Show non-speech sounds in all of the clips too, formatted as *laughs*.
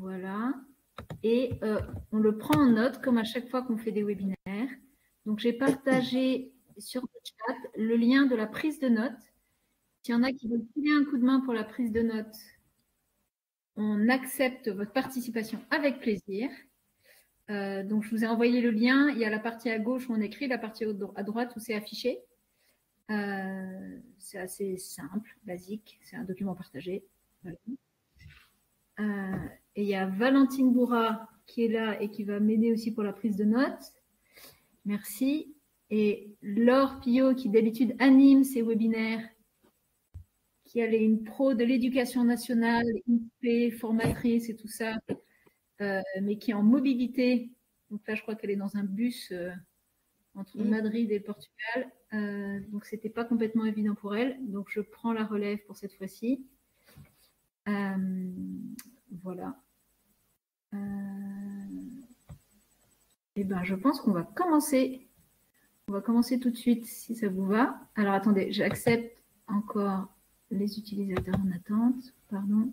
Voilà. Et euh, on le prend en note comme à chaque fois qu'on fait des webinaires. Donc j'ai partagé sur le chat le lien de la prise de notes. S'il y en a qui veulent filer un coup de main pour la prise de notes, on accepte votre participation avec plaisir. Euh, donc, je vous ai envoyé le lien. Il y a la partie à gauche où on écrit, la partie à droite où c'est affiché. Euh, c'est assez simple, basique. C'est un document partagé. Et il y a Valentine Bourra qui est là et qui va m'aider aussi pour la prise de notes. Merci. Et Laure Pillot qui d'habitude anime ces webinaires, qui est une pro de l'éducation nationale, IP, formatrice et tout ça. Euh, mais qui est en mobilité. Donc là, je crois qu'elle est dans un bus euh, entre mm. Madrid et le Portugal. Euh, donc, ce n'était pas complètement évident pour elle. Donc, je prends la relève pour cette fois-ci. Voilà. Et eh ben, je pense qu'on va commencer. On va commencer tout de suite si ça vous va. Alors, attendez, j'accepte encore les utilisateurs en attente. Pardon.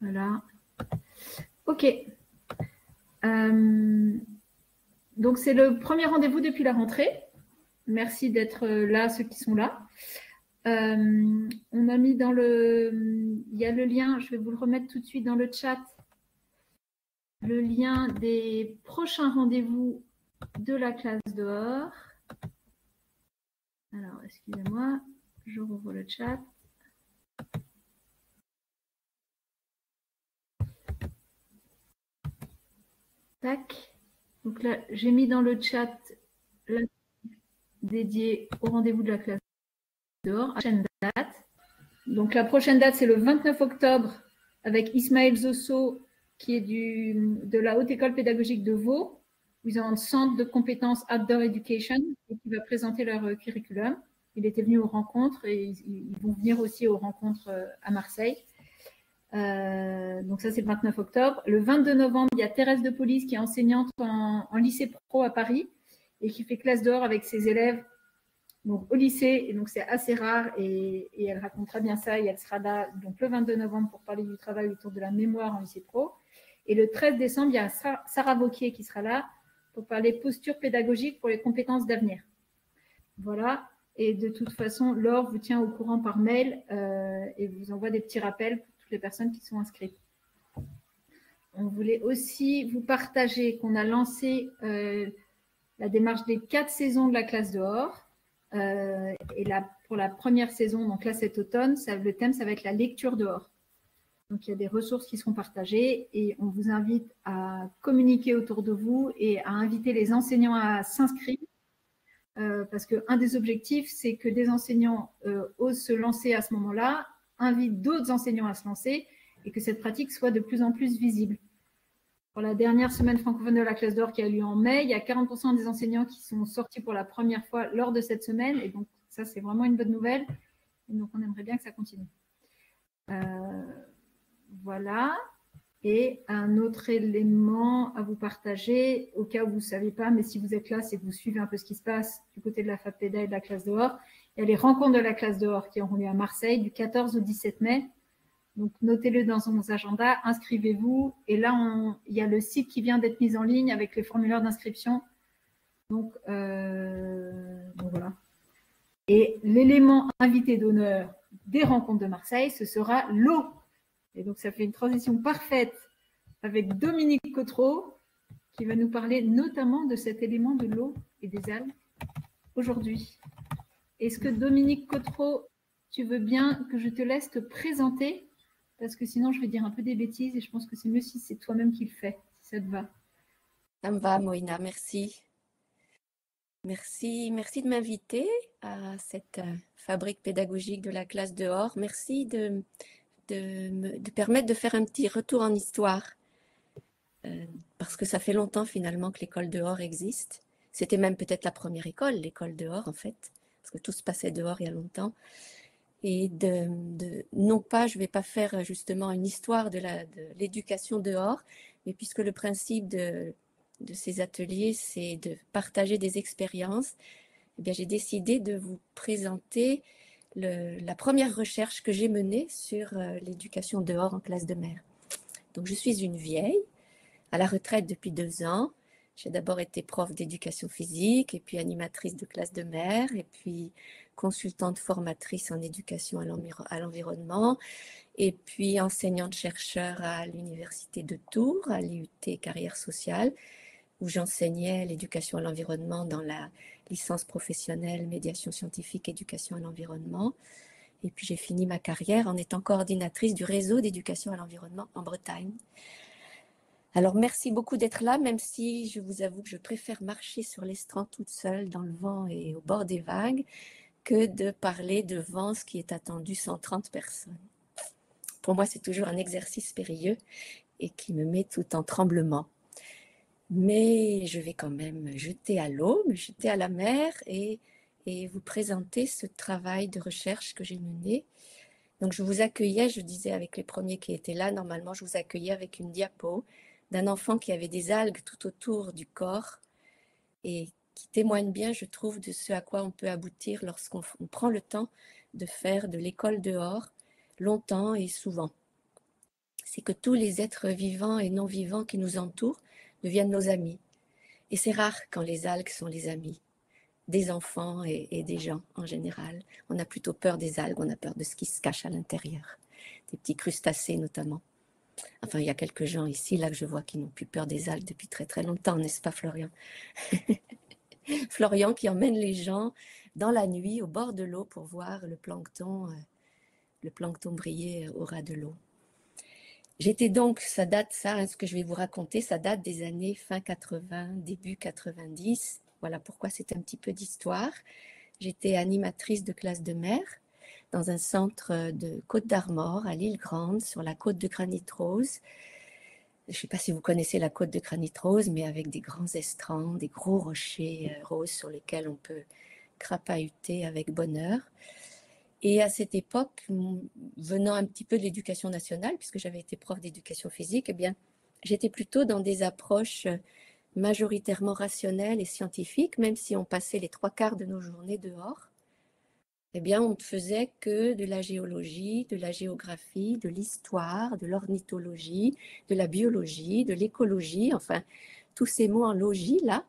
Voilà. Ok. Euh, donc, c'est le premier rendez-vous depuis la rentrée. Merci d'être là, ceux qui sont là. Euh, on a mis dans le. Il y a le lien, je vais vous le remettre tout de suite dans le chat. Le lien des prochains rendez-vous de la classe dehors. Alors, excusez-moi, je rouvre le chat. Tac. Donc là, j'ai mis dans le chat la dédié au rendez-vous de la classe Prochaine date. Donc la prochaine date, c'est le 29 octobre avec Ismaël Zosso, qui est du, de la Haute École Pédagogique de Vaud. Ils ont un centre de compétences Outdoor Education et qui va présenter leur euh, curriculum. Il était venu aux rencontres et ils vont venir aussi aux rencontres euh, à Marseille. Euh, donc ça, c'est le 29 octobre. Le 22 novembre, il y a Thérèse de Police qui est enseignante en, lycée pro à Paris et qui fait classe dehors avec ses élèves donc, au lycée. Et donc, c'est assez rare et, elle racontera bien ça et elle sera là le 22 novembre pour parler du travail autour de la mémoire en lycée pro. Et le 13 décembre, il y a Sarah Vauquier qui sera là pour parler posture pédagogique pour les compétences d'avenir. Voilà. Et de toute façon, Laure vous tient au courant par mail euh, et vous envoie des petits rappels les personnes qui sont inscrites. On voulait aussi vous partager qu'on a lancé euh, la démarche des quatre saisons de la classe dehors. Euh, et là, pour la première saison, donc là cet automne, le thème, ça va être la lecture dehors. Donc il y a des ressources qui seront partagées et on vous invite à communiquer autour de vous et à inviter les enseignants à s'inscrire. Euh, parce qu'un des objectifs, c'est que des enseignants osent se lancer à ce moment-là invite d'autres enseignants à se lancer et que cette pratique soit de plus en plus visible. Pour la dernière semaine francophone de la classe d'or qui a lieu en mai, il y a 40% des enseignants qui sont sortis pour la première fois lors de cette semaine. Et donc, ça, c'est vraiment une bonne nouvelle. Et donc, on aimerait bien que ça continue. Euh, voilà. Et un autre élément à vous partager, au cas où vous ne savez pas, mais si vous êtes là, c'est que vous suivez un peu ce qui se passe du côté de la FAPEDA et de la classe dehors. Il y a les rencontres de la classe dehors qui auront lieu à Marseille du 14 au 17 mai. Donc, notez-le dans vos agendas, inscrivez-vous. Et là, il y a le site qui vient d'être mis en ligne avec les formulaires d'inscription. Donc, euh, donc, voilà. Et l'élément invité d'honneur des rencontres de Marseille, ce sera l'eau. Et donc, ça fait une transition parfaite avec Dominique Cotreau, qui va nous parler notamment de cet élément de l'eau et des algues aujourd'hui. Est-ce que Dominique Cotreau, tu veux bien que je te laisse te présenter Parce que sinon, je vais dire un peu des bêtises et je pense que c'est mieux si c'est toi-même qui le fais, si ça te va. Ça me va, Moïna, merci. Merci, merci de m'inviter à cette euh, fabrique pédagogique de la classe dehors. Merci de, me permettre de faire un petit retour en histoire. Euh, parce que ça fait longtemps finalement que l'école dehors existe. C'était même peut-être la première école, l'école dehors en fait parce que tout se passait dehors il y a longtemps. Et de, non pas, je ne vais pas faire justement une histoire de l'éducation dehors, mais puisque le principe de, ces ateliers, c'est de partager des expériences, eh bien, j'ai décidé de vous présenter la première recherche que j'ai menée sur euh, l'éducation dehors en classe de mer. Donc je suis une vieille, à la retraite depuis deux ans. J'ai d'abord été prof d'éducation physique et puis animatrice de classe de mer et puis consultante formatrice en éducation à l'environnement et puis enseignante-chercheur à l'université de Tours, à l'IUT Carrière sociale, où j'enseignais l'éducation à l'environnement dans la licence professionnelle médiation scientifique éducation à l'environnement. Et puis j'ai fini ma carrière en étant coordinatrice du réseau d'éducation à l'environnement en Bretagne. Alors merci beaucoup d'être là, même si je vous avoue que je préfère marcher sur l'estran toute seule dans le vent et au bord des vagues que de parler devant ce qui est attendu 130 personnes. Pour moi, c'est toujours un exercice périlleux et qui me met tout en tremblement. Mais je vais quand même jeter à l'eau, me jeter à la mer et, et vous présenter ce travail de recherche que j'ai mené. Donc je vous accueillais, je disais avec les premiers qui étaient là, normalement je vous accueillais avec une diapo d'un enfant qui avait des algues tout autour du corps et qui témoigne bien, je trouve, de ce à quoi on peut aboutir lorsqu'on prend le temps de faire de l'école dehors longtemps et souvent. C'est que tous les êtres vivants et non vivants qui nous entourent deviennent nos amis. Et c'est rare quand les algues sont les amis des enfants et, des gens en général. On a plutôt peur des algues, on a peur de ce qui se cache à l'intérieur, des petits crustacés notamment. Enfin, il y a quelques gens ici, là, que je vois qui n'ont plus peur des algues depuis très très longtemps, n'est-ce pas, Florian? *laughs* *laughs* Florian qui emmène les gens dans la nuit au bord de l'eau pour voir le plancton, euh, le plancton briller au ras de l'eau. J'étais donc, ça date, ça, hein, ce que je vais vous raconter, ça date des années fin 80, début 90. Voilà pourquoi c'est un petit peu d'histoire. J'étais animatrice de classe de mer dans un centre de Côte d'Armor à l'île Grande, sur la côte de Granit Rose. Je ne sais pas si vous connaissez la côte de Granit Rose, mais avec des grands estrans, des gros rochers euh, roses sur lesquels on peut crapahuter avec bonheur. Et à cette époque, venant un petit peu de l'éducation nationale, puisque j'avais été prof d'éducation physique, eh bien, j'étais plutôt dans des approches majoritairement rationnelles et scientifiques, même si on passait les trois quarts de nos journées dehors. Eh bien, on ne faisait que de la géologie, de la géographie, de l'histoire, de l'ornithologie, de la biologie, de l'écologie, enfin, tous ces mots en logie, là,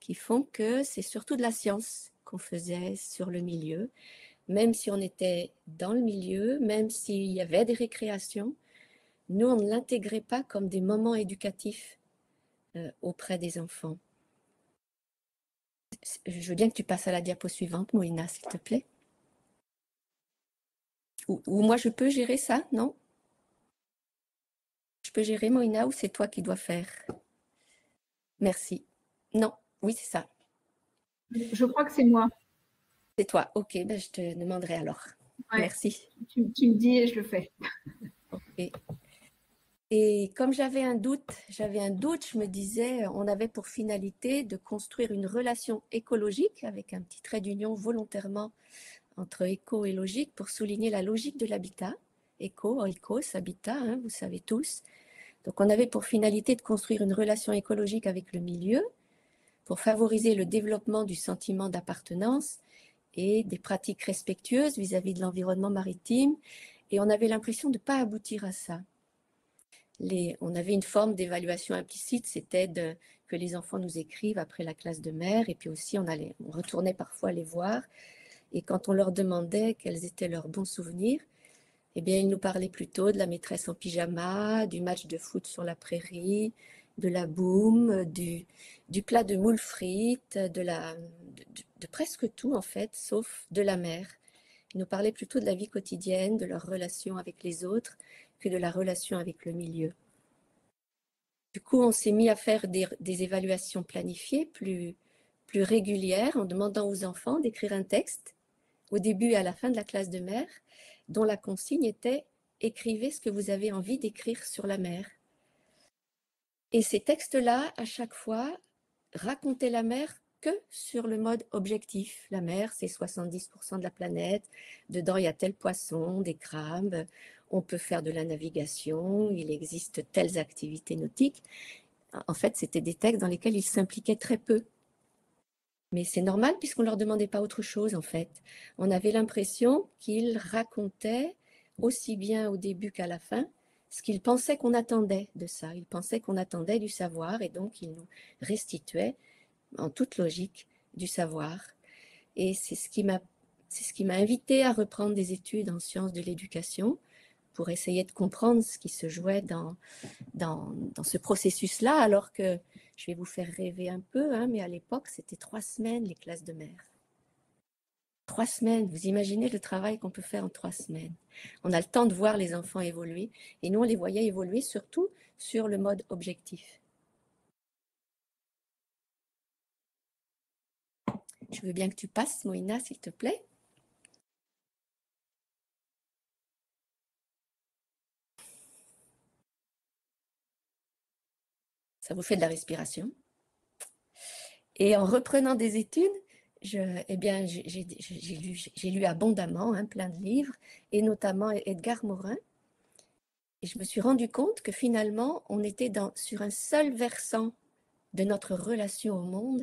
qui font que c'est surtout de la science qu'on faisait sur le milieu même si on était dans le milieu, même s'il y avait des récréations, nous, on ne l'intégrait pas comme des moments éducatifs euh, auprès des enfants. Je veux bien que tu passes à la diapo suivante, Moïna, s'il te plaît. Ou, ou, moi, je peux gérer ça, non? Je peux gérer, Moïna, ou c'est toi qui dois faire? Merci. Non, oui, c'est ça. Je crois que c'est moi. C'est toi. Ok, ben je te demanderai alors. Merci. Tu, me dis et je le fais. ok. Et comme j'avais un doute, j'avais un doute, je me disais, on avait pour finalité de construire une relation écologique avec un petit trait d'union volontairement entre éco et logique pour souligner la logique de l'habitat. Éco, oikos, habitat, hein, vous savez tous. Donc on avait pour finalité de construire une relation écologique avec le milieu pour favoriser le développement du sentiment d'appartenance et des pratiques respectueuses vis-à-vis de l'environnement maritime. Et on avait l'impression de ne pas aboutir à ça. On avait une forme d'évaluation implicite, c'était que les enfants nous écrivent après la classe de mer, et puis aussi on, allait, on retournait parfois les voir, et quand on leur demandait quels étaient leurs bons souvenirs, eh bien, ils nous parlaient plutôt de la maîtresse en pyjama, du match de foot sur la prairie, de la boum, du, plat de moules frites, de, presque tout en fait, sauf de la mer. Ils nous parlaient plutôt de la vie quotidienne, de leur relation avec les autres, que de la relation avec le milieu. Du coup, on s'est mis à faire des, des, évaluations planifiées plus, plus régulières en demandant aux enfants d'écrire un texte au début et à la fin de la classe de mer, dont la consigne était écrivez ce que vous avez envie d'écrire sur la mer. Et ces textes-là, à chaque fois, racontaient la mer que sur le mode objectif. La mer, c'est 70% de la planète. Dedans, il y a tel poisson, des crabes. On peut faire de la navigation. Il existe telles activités nautiques. En fait, c'était des textes dans lesquels ils s'impliquaient très peu. Mais c'est normal puisqu'on ne leur demandait pas autre chose, en fait. On avait l'impression qu'ils racontaient aussi bien au début qu'à la fin ce qu'il pensait qu'on attendait de ça. Il pensait qu'on attendait du savoir et donc il nous restituait, en toute logique, du savoir. Et c'est ce qui m'a c'est ce qui m'a invité à reprendre des études en sciences de l'éducation pour essayer de comprendre ce qui se jouait dans, dans, dans ce processus-là, alors que je vais vous faire rêver un peu, hein, mais à l'époque, c'était trois semaines les classes de mer. Trois semaines, vous imaginez le travail qu'on peut faire en trois semaines. On a le temps de voir les enfants évoluer et nous, on les voyait évoluer surtout sur le mode objectif. Je veux bien que tu passes, Moïna, s'il te plaît. Ça vous fait de la respiration. Et en reprenant des études, eh bien, j'ai lu, abondamment hein, plein de livres, et notamment Edgar Morin. Et je me suis rendu compte que finalement, on était sur un seul versant de notre relation au monde.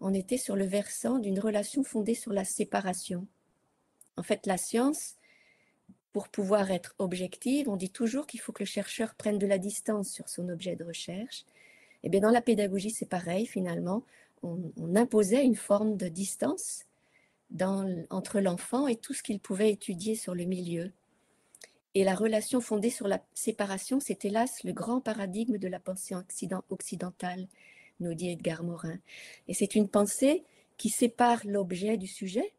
On était sur le versant d'une relation fondée sur la séparation. En fait, la science, pour pouvoir être objective, on dit toujours qu'il faut que le chercheur prenne de la distance sur son objet de recherche. Eh bien, dans la pédagogie, c'est pareil, finalement on, imposait une forme de distance entre l'enfant et tout ce qu'il pouvait étudier sur le milieu. Et la relation fondée sur la séparation, c'est hélas le grand paradigme de la pensée occidentale, nous dit Edgar Morin. Et c'est une pensée qui sépare l'objet du sujet,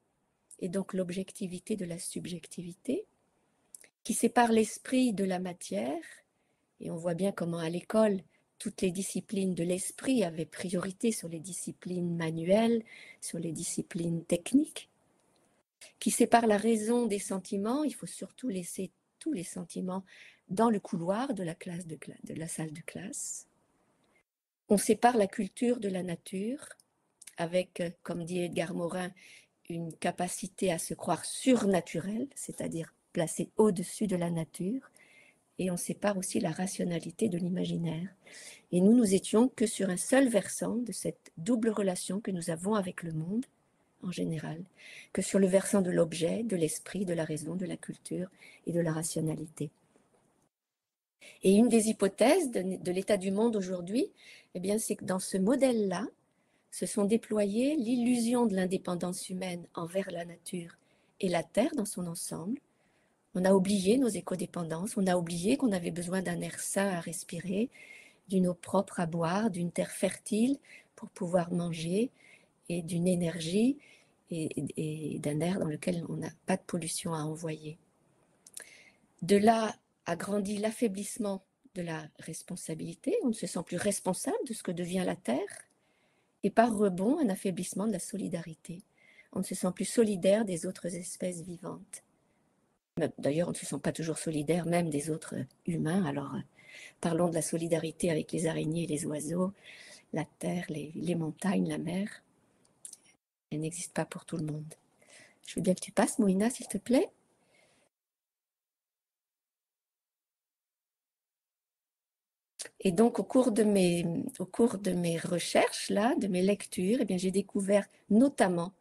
et donc l'objectivité de la subjectivité, qui sépare l'esprit de la matière, et on voit bien comment à l'école, toutes les disciplines de l'esprit avaient priorité sur les disciplines manuelles, sur les disciplines techniques, qui séparent la raison des sentiments. Il faut surtout laisser tous les sentiments dans le couloir de la, classe de, de la salle de classe. On sépare la culture de la nature avec, comme dit Edgar Morin, une capacité à se croire surnaturelle, c'est-à-dire placée au-dessus de la nature, et on sépare aussi la rationalité de l'imaginaire. Et nous, nous étions que sur un seul versant de cette double relation que nous avons avec le monde en général, que sur le versant de l'objet, de l'esprit, de la raison, de la culture et de la rationalité. Et une des hypothèses de, l'état du monde aujourd'hui, eh bien, c'est que dans ce modèle-là, se sont déployées l'illusion de l'indépendance humaine envers la nature et la Terre dans son ensemble, on a oublié nos écodépendances, on a oublié qu'on avait besoin d'un air sain à respirer, d'une eau propre à boire, d'une terre fertile pour pouvoir manger et d'une énergie et, d'un air dans lequel on n'a pas de pollution à envoyer. De là a grandi l'affaiblissement de la responsabilité, on ne se sent plus responsable de ce que devient la Terre, et par rebond un affaiblissement de la solidarité. On ne se sent plus solidaire des autres espèces vivantes. D'ailleurs, on ne se sent pas toujours solidaire même des autres humains. Alors, euh, parlons de la solidarité avec les araignées et les oiseaux, la terre, les, montagnes, la mer. Elle n'existe pas pour tout le monde. Je veux bien que tu passes, Moïna, s'il te plaît. Et donc, au cours de mes, au cours de mes recherches, là, de mes lectures, eh bien, j'ai découvert notamment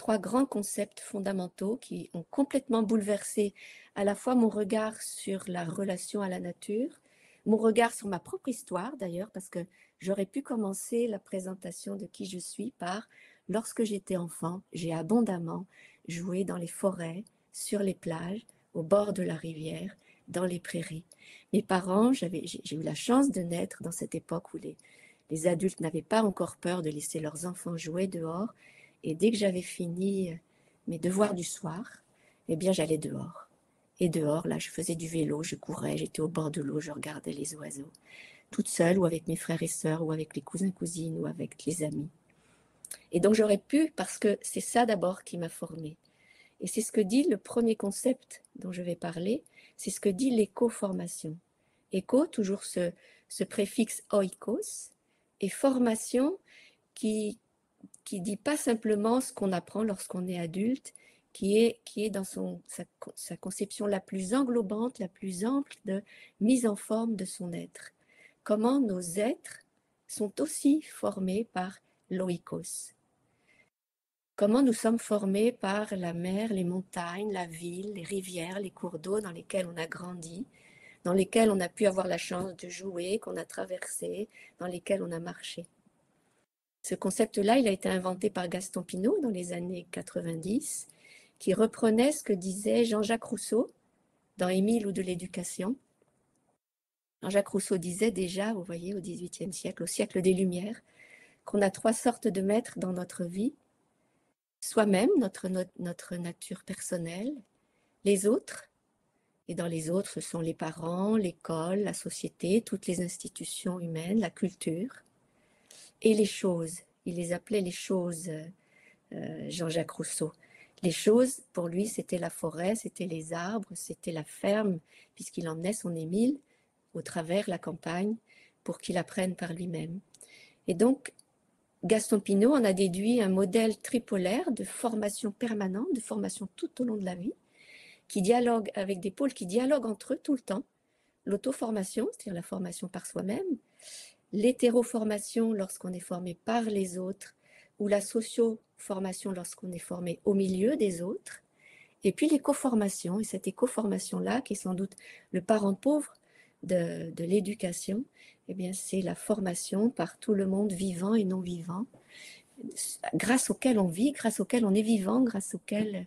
trois grands concepts fondamentaux qui ont complètement bouleversé à la fois mon regard sur la relation à la nature, mon regard sur ma propre histoire d'ailleurs, parce que j'aurais pu commencer la présentation de qui je suis par lorsque j'étais enfant, j'ai abondamment joué dans les forêts, sur les plages, au bord de la rivière, dans les prairies. Mes parents, j'ai eu la chance de naître dans cette époque où les, les adultes n'avaient pas encore peur de laisser leurs enfants jouer dehors et dès que j'avais fini euh, mes devoirs du soir, eh bien, j'allais dehors. Et dehors, là, je faisais du vélo, je courais, j'étais au bord de l'eau, je regardais les oiseaux, toute seule ou avec mes frères et sœurs ou avec les cousins, cousines ou avec les amis. Et donc, j'aurais pu, parce que c'est ça d'abord qui m'a formée. Et c'est ce que dit le premier concept dont je vais parler, c'est ce que dit l'éco-formation. Éco, toujours ce, ce préfixe oikos, et formation qui, qui dit pas simplement ce qu'on apprend lorsqu'on est adulte, qui est, qui est dans sa, conception la plus englobante, la plus ample de mise en forme de son être. Comment nos êtres sont aussi formés par l'oikos. Comment nous sommes formés par la mer, les montagnes, la ville, les rivières, les cours d'eau dans lesquels on a grandi, dans lesquels on a pu avoir la chance de jouer, qu'on a traversé, dans lesquels on a marché. Ce concept-là, il a été inventé par Gaston Pinault dans les années 90, qui reprenait ce que disait Jean-Jacques Rousseau dans Émile ou de l'éducation. Jean-Jacques Rousseau disait déjà, vous voyez, au XVIIIe siècle, au siècle des Lumières, qu'on a trois sortes de maîtres dans notre vie. Soi-même, notre, notre nature personnelle, les autres, et dans les autres, ce sont les parents, l'école, la société, toutes les institutions humaines, la culture, et les choses. Il les appelait les choses, euh, Jean-Jacques Rousseau. Les choses, pour lui, c'était la forêt, c'était les arbres, c'était la ferme, puisqu'il emmenait son Émile au travers la campagne pour qu'il apprenne par lui-même. Et donc, Gaston Pinault en a déduit un modèle tripolaire de formation permanente, de formation tout au long de la vie, qui dialogue avec des pôles qui dialoguent entre eux tout le temps. L'auto-formation, c'est-à-dire la formation par soi-même, l'hétéroformation lorsqu'on est formé par les autres, ou la socio-formation lorsqu'on est formé au milieu des autres, et puis l'éco-formation, et cette éco-formation-là, qui est sans doute le parent pauvre de, de l'éducation, eh bien, c'est la formation par tout le monde vivant et non vivant, grâce auquel on vit, grâce auquel on est vivant, grâce auquel,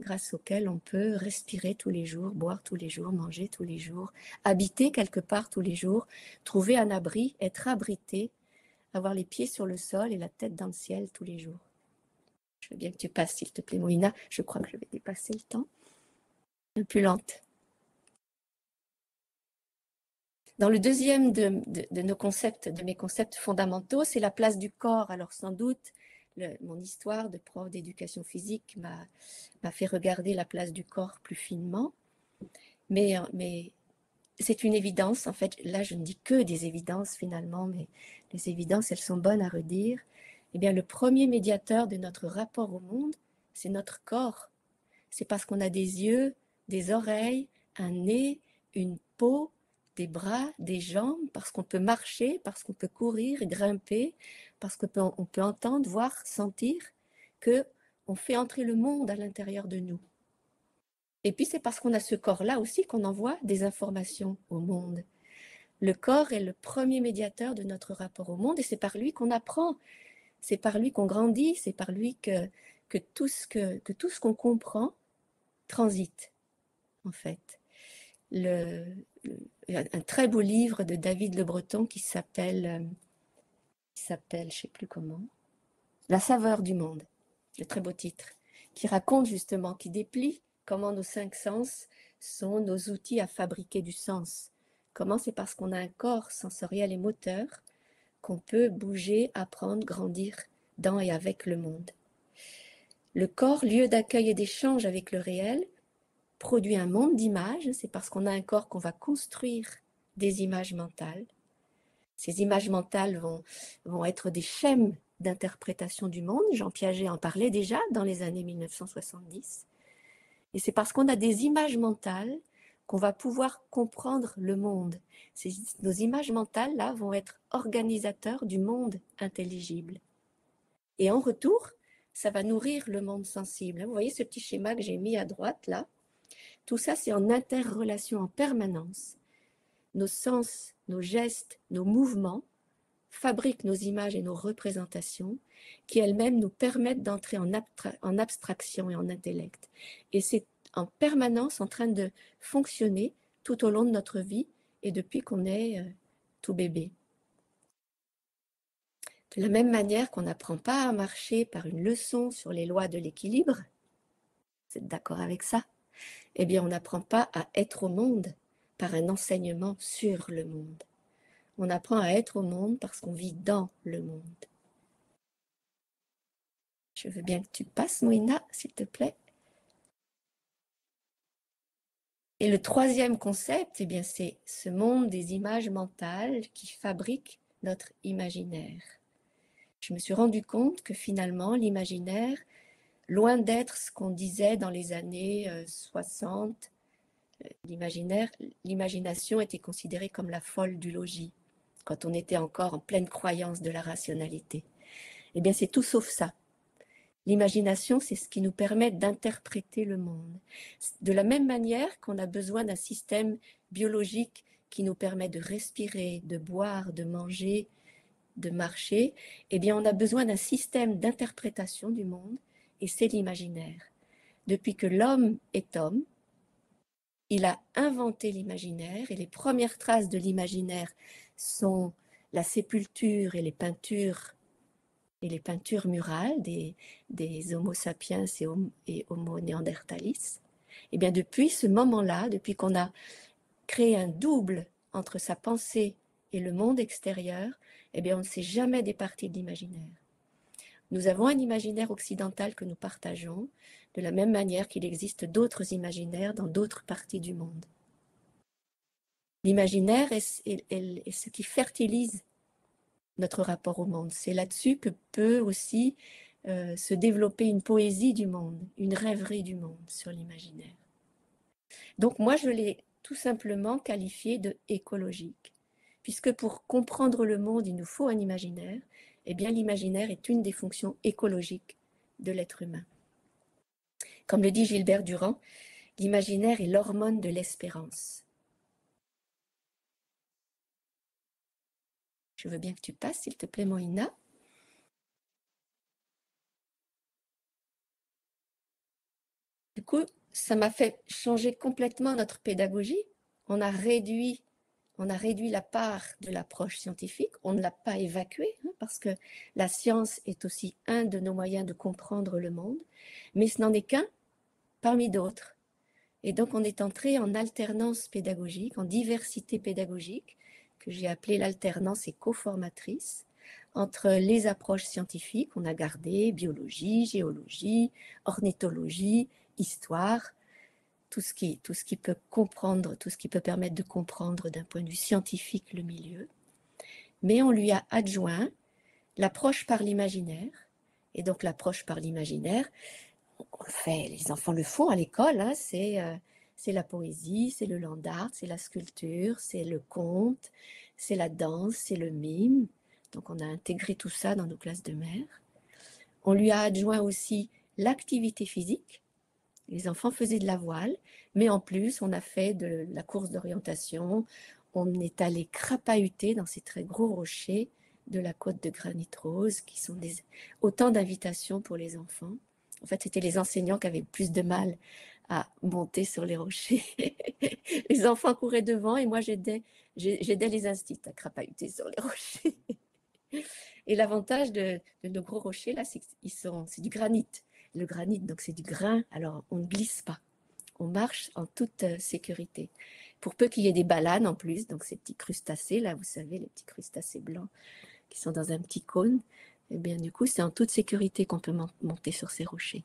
grâce auquel on peut respirer tous les jours, boire tous les jours, manger tous les jours, habiter quelque part tous les jours, trouver un abri, être abrité, avoir les pieds sur le sol et la tête dans le ciel tous les jours. Je veux bien que tu passes, s'il te plaît, Moïna. Je crois que je vais dépasser le temps. Un plus lente. Dans le deuxième de, nos concepts, de mes concepts fondamentaux, c'est la place du corps. Alors sans doute, mon histoire de prof d'éducation physique m'a fait regarder la place du corps plus finement. Mais, mais c'est une évidence, en fait, là je ne dis que des évidences finalement, mais les évidences, elles sont bonnes à redire. Eh bien, le premier médiateur de notre rapport au monde, c'est notre corps. C'est parce qu'on a des yeux, des oreilles, un nez, une peau, des bras, des jambes, parce qu'on peut marcher, parce qu'on peut courir, grimper, parce qu'on peut, on peut entendre, voir, sentir, que on fait entrer le monde à l'intérieur de nous. Et puis c'est parce qu'on a ce corps-là aussi qu'on envoie des informations au monde. Le corps est le premier médiateur de notre rapport au monde et c'est par lui qu'on apprend, c'est par lui qu'on grandit, c'est par lui que, que tout ce que, que tout ce qu'on comprend transite, en fait. Un très beau livre de David Le Breton qui s'appelle, s'appelle, je sais plus comment, La saveur du monde. Le très beau titre, qui raconte justement, qui déplie comment nos cinq sens sont nos outils à fabriquer du sens. Comment c'est parce qu'on a un corps sensoriel et moteur qu'on peut bouger, apprendre, grandir dans et avec le monde. Le corps, lieu d'accueil et d'échange avec le réel, produit un monde d'images, c'est parce qu'on a un corps qu'on va construire des images mentales. Ces images mentales vont, vont être des schèmes d'interprétation du monde. Jean Piaget en parlait déjà dans les années 1970. Et c'est parce qu'on a des images mentales qu'on va pouvoir comprendre le monde. nos images mentales, là, vont être organisateurs du monde intelligible. Et en retour, ça va nourrir le monde sensible. Vous voyez ce petit schéma que j'ai mis à droite, là? Tout ça, c'est en interrelation en permanence. Nos sens, nos gestes, nos mouvements fabriquent nos images et nos représentations qui elles-mêmes nous permettent d'entrer en, abstraction et en intellect. Et c'est en permanence en train de fonctionner tout au long de notre vie et depuis qu'on est euh, tout bébé. De la même manière qu'on n'apprend pas à marcher par une leçon sur les lois de l'équilibre, vous êtes d'accord avec ça? Eh bien, on n'apprend pas à être au monde par un enseignement sur le monde. On apprend à être au monde parce qu'on vit dans le monde. Je veux bien que tu passes, Moïna, s'il te plaît. Et le troisième concept, eh bien, c'est ce monde des images mentales qui fabrique notre imaginaire. Je me suis rendu compte que finalement, l'imaginaire, loin d'être ce qu'on disait dans les années 60. L'imaginaire, l'imagination était considérée comme la folle du logis, quand on était encore en pleine croyance de la rationalité. Eh bien, c'est tout sauf ça. L'imagination, c'est ce qui nous permet d'interpréter le monde. De la même manière qu'on a besoin d'un système biologique qui nous permet de respirer, de boire, de manger, de marcher, eh bien, on a besoin d'un système d'interprétation du monde, et c'est l'imaginaire. Depuis que l'homme est homme, il a inventé l'imaginaire, et les premières traces de l'imaginaire sont la sépulture et les peintures et les peintures murales des, Homo sapiens et, Homo neanderthalis. Et eh bien depuis ce moment-là, depuis qu'on a créé un double entre sa pensée et le monde extérieur, eh bien on ne s'est jamais départi de l'imaginaire. Nous avons un imaginaire occidental que nous partageons, de la même manière qu'il existe d'autres imaginaires dans d'autres parties du monde. L'imaginaire est, ce qui fertilise notre rapport au monde. C'est là-dessus que peut aussi euh, se développer une poésie du monde, une rêverie du monde sur l'imaginaire. Donc moi, je l'ai tout simplement qualifié de écologique, puisque pour comprendre le monde, il nous faut un imaginaire. Eh bien, l'imaginaire est une des fonctions écologiques de l'être humain. Comme le dit Gilbert Durand, l'imaginaire est l'hormone de l'espérance. Je veux bien que tu passes, s'il te plaît, Moïna. Du coup, ça m'a fait changer complètement notre pédagogie. On a réduit, on a réduit la part de l'approche scientifique. On ne l'a pas évacuée hein, parce que la science est aussi un de nos moyens de comprendre le monde, mais ce n'en est qu'un parmi d'autres. Et donc, on est entré en alternance pédagogique, en diversité pédagogique, que j'ai appelé l'alternance éco-formatrice entre les approches scientifiques, on a gardé biologie, géologie, ornithologie, histoire, tout ce qui, tout ce qui peut comprendre, tout ce qui peut permettre de comprendre d'un point de vue scientifique le milieu. Mais on lui a adjoint l'approche par l'imaginaire. Et donc l'approche par l'imaginaire, on fait, les enfants le font à l'école, hein, c'est euh, c'est la poésie, c'est le land art, c'est la sculpture, c'est le conte, c'est la danse, c'est le mime. Donc on a intégré tout ça dans nos classes de mer. On lui a adjoint aussi l'activité physique. Les enfants faisaient de la voile, mais en plus on a fait de la course d'orientation. On est allé crapahuter dans ces très gros rochers de la côte de granit rose, qui sont des, autant d'invitations pour les enfants. En fait, c'était les enseignants qui avaient plus de mal à monter sur les rochers. *laughs* les enfants couraient devant et moi j'aidais, j'aidais les instits à crapahuter sur les rochers. *laughs* et l'avantage de, nos gros rochers là, c'est qu'ils sont, c'est du granit. Le granit, donc c'est du grain, alors on ne glisse pas. On marche en toute euh, sécurité. Pour peu qu'il y ait des balanes en plus, donc ces petits crustacés là, vous savez, les petits crustacés blancs qui sont dans un petit cône, eh bien du coup c'est en toute sécurité qu'on peut monter sur ces rochers.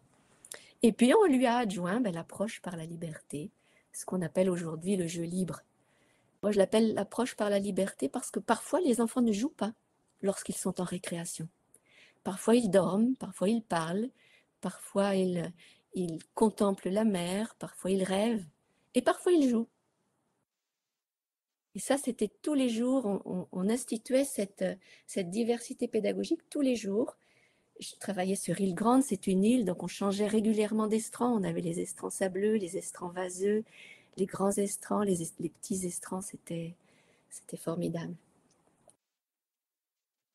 Et puis on lui a adjoint ben, l'approche par la liberté, ce qu'on appelle aujourd'hui le jeu libre. Moi je l'appelle l'approche par la liberté parce que parfois les enfants ne jouent pas lorsqu'ils sont en récréation. Parfois ils dorment, parfois ils parlent, parfois ils contemplent la mer, parfois ils rêvent, et parfois ils jouent. Et ça, c'était tous les jours, on, instituait cette, diversité pédagogique tous les jours je travaillais sur île Grande, c'est une île, donc on changeait régulièrement d'estran. On avait les estrans sableux, les estrans vaseux, les grands estrans, les, petits estrans, c'était formidable.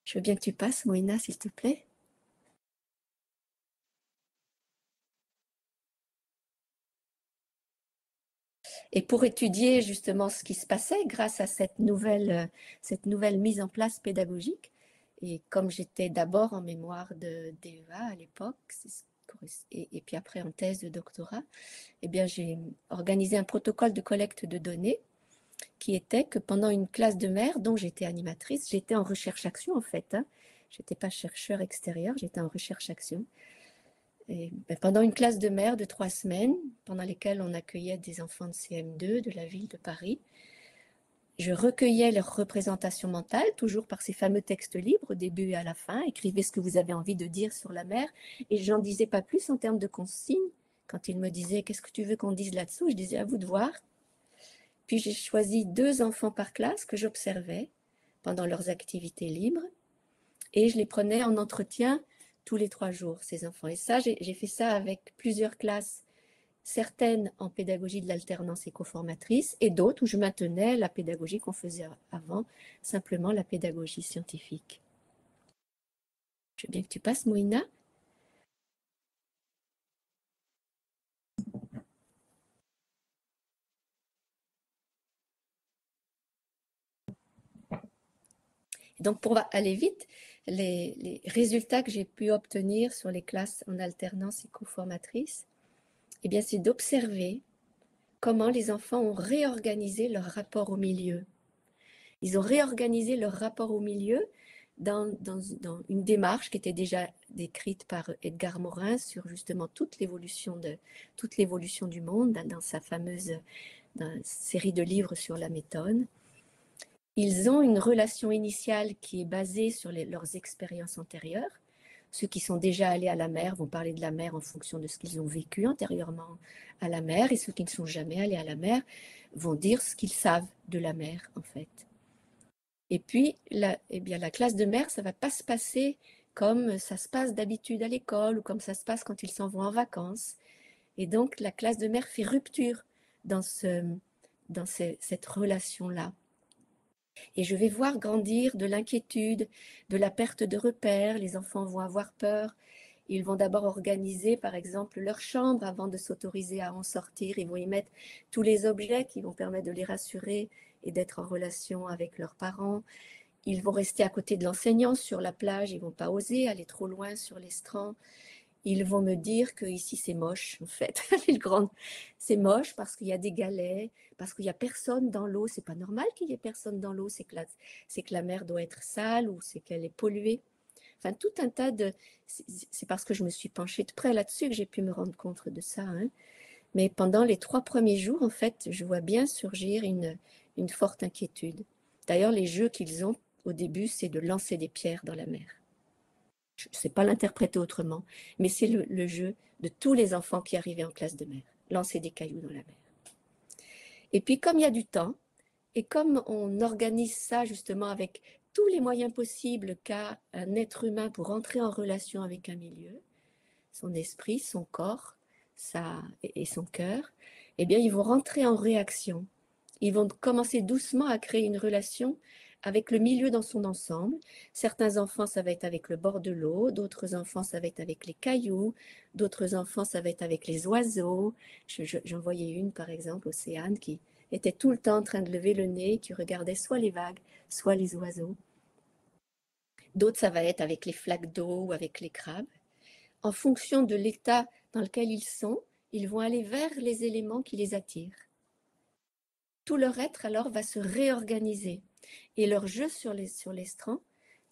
Je veux bien que tu passes, Moïna, s'il te plaît. Et pour étudier justement ce qui se passait grâce à cette nouvelle, cette nouvelle mise en place pédagogique, et comme j'étais d'abord en mémoire de DEA à l'époque, et, puis après en thèse de doctorat, eh bien j'ai organisé un protocole de collecte de données qui était que pendant une classe de mère dont j'étais animatrice, j'étais en recherche-action en fait. Hein. Je n'étais pas chercheur extérieur, j'étais en recherche-action. Ben, pendant une classe de mère de trois semaines, pendant lesquelles on accueillait des enfants de CM2 de la ville de Paris, je recueillais leurs représentations mentales, toujours par ces fameux textes libres, au début et à la fin. Écrivez ce que vous avez envie de dire sur la mer. Et j'en disais pas plus en termes de consignes. Quand ils me disaient qu'est-ce que tu veux qu'on dise là-dessous, je disais à vous de voir. Puis j'ai choisi deux enfants par classe que j'observais pendant leurs activités libres. Et je les prenais en entretien tous les trois jours, ces enfants. Et ça, j'ai fait ça avec plusieurs classes, certaines en pédagogie de l'alternance éco-formatrice et d'autres où je maintenais la pédagogie qu'on faisait avant, simplement la pédagogie scientifique. Je veux bien que tu passes, Moïna. Donc, pour aller vite, les, résultats que j'ai pu obtenir sur les classes en alternance éco-formatrice, eh bien, c'est d'observer comment les enfants ont réorganisé leur rapport au milieu. Ils ont réorganisé leur rapport au milieu dans, une démarche qui était déjà décrite par Edgar Morin sur justement toute l'évolution du monde dans sa fameuse série de livres sur la méthode. Ils ont une relation initiale qui est basée sur leurs expériences antérieures. Ceux qui sont déjà allés à la mer vont parler de la mer en fonction de ce qu'ils ont vécu antérieurement à la mer, et ceux qui ne sont jamais allés à la mer vont dire ce qu'ils savent de la mer, en fait. Et puis, la, eh bien, la classe de mer, ça va pas se passer comme ça se passe d'habitude à l'école ou comme ça se passe quand ils s'en vont en vacances. Et donc, la classe de mer fait rupture dans, ce, dans cette relation-là. Et je vais voir grandir de l'inquiétude, de la perte de repères. Les enfants vont avoir peur. Ils vont d'abord organiser, par exemple, leur chambre avant de s'autoriser à en sortir. Ils vont y mettre tous les objets qui vont permettre de les rassurer et d'être en relation avec leurs parents. Ils vont rester à côté de l'enseignant sur la plage. Ils vont pas oser aller trop loin sur l'estran ils vont me dire que ici c'est moche en fait. *laughs* c'est moche parce qu'il y a des galets, parce qu'il y a personne dans l'eau. C'est pas normal qu'il y ait personne dans l'eau. C'est que la, c'est que la mer doit être sale ou c'est qu'elle est polluée. Enfin, tout un tas de. C'est parce que je me suis penchée de près là-dessus que j'ai pu me rendre compte de ça. Hein. Mais pendant les trois premiers jours, en fait, je vois bien surgir une, une forte inquiétude. D'ailleurs, les jeux qu'ils ont au début, c'est de lancer des pierres dans la mer je ne sais pas l'interpréter autrement, mais c'est le, jeu de tous les enfants qui arrivaient en classe de mer, lancer des cailloux dans la mer. Et puis comme il y a du temps, et comme on organise ça justement avec tous les moyens possibles qu'a un être humain pour entrer en relation avec un milieu, son esprit, son corps et son cœur, eh bien ils vont rentrer en réaction. Ils vont commencer doucement à créer une relation avec le milieu dans son ensemble. Certains enfants, ça va être avec le bord de l'eau, d'autres enfants, ça va être avec les cailloux, d'autres enfants, ça va être avec les oiseaux. J'en voyais une, par exemple, Océane, qui était tout le temps en train de lever le nez, qui regardait soit les vagues, soit les oiseaux. D'autres, ça va être avec les flaques d'eau ou avec les crabes. En fonction de l'état dans lequel ils sont, ils vont aller vers les éléments qui les attirent. Tout leur être alors va se réorganiser et leur jeu sur les sur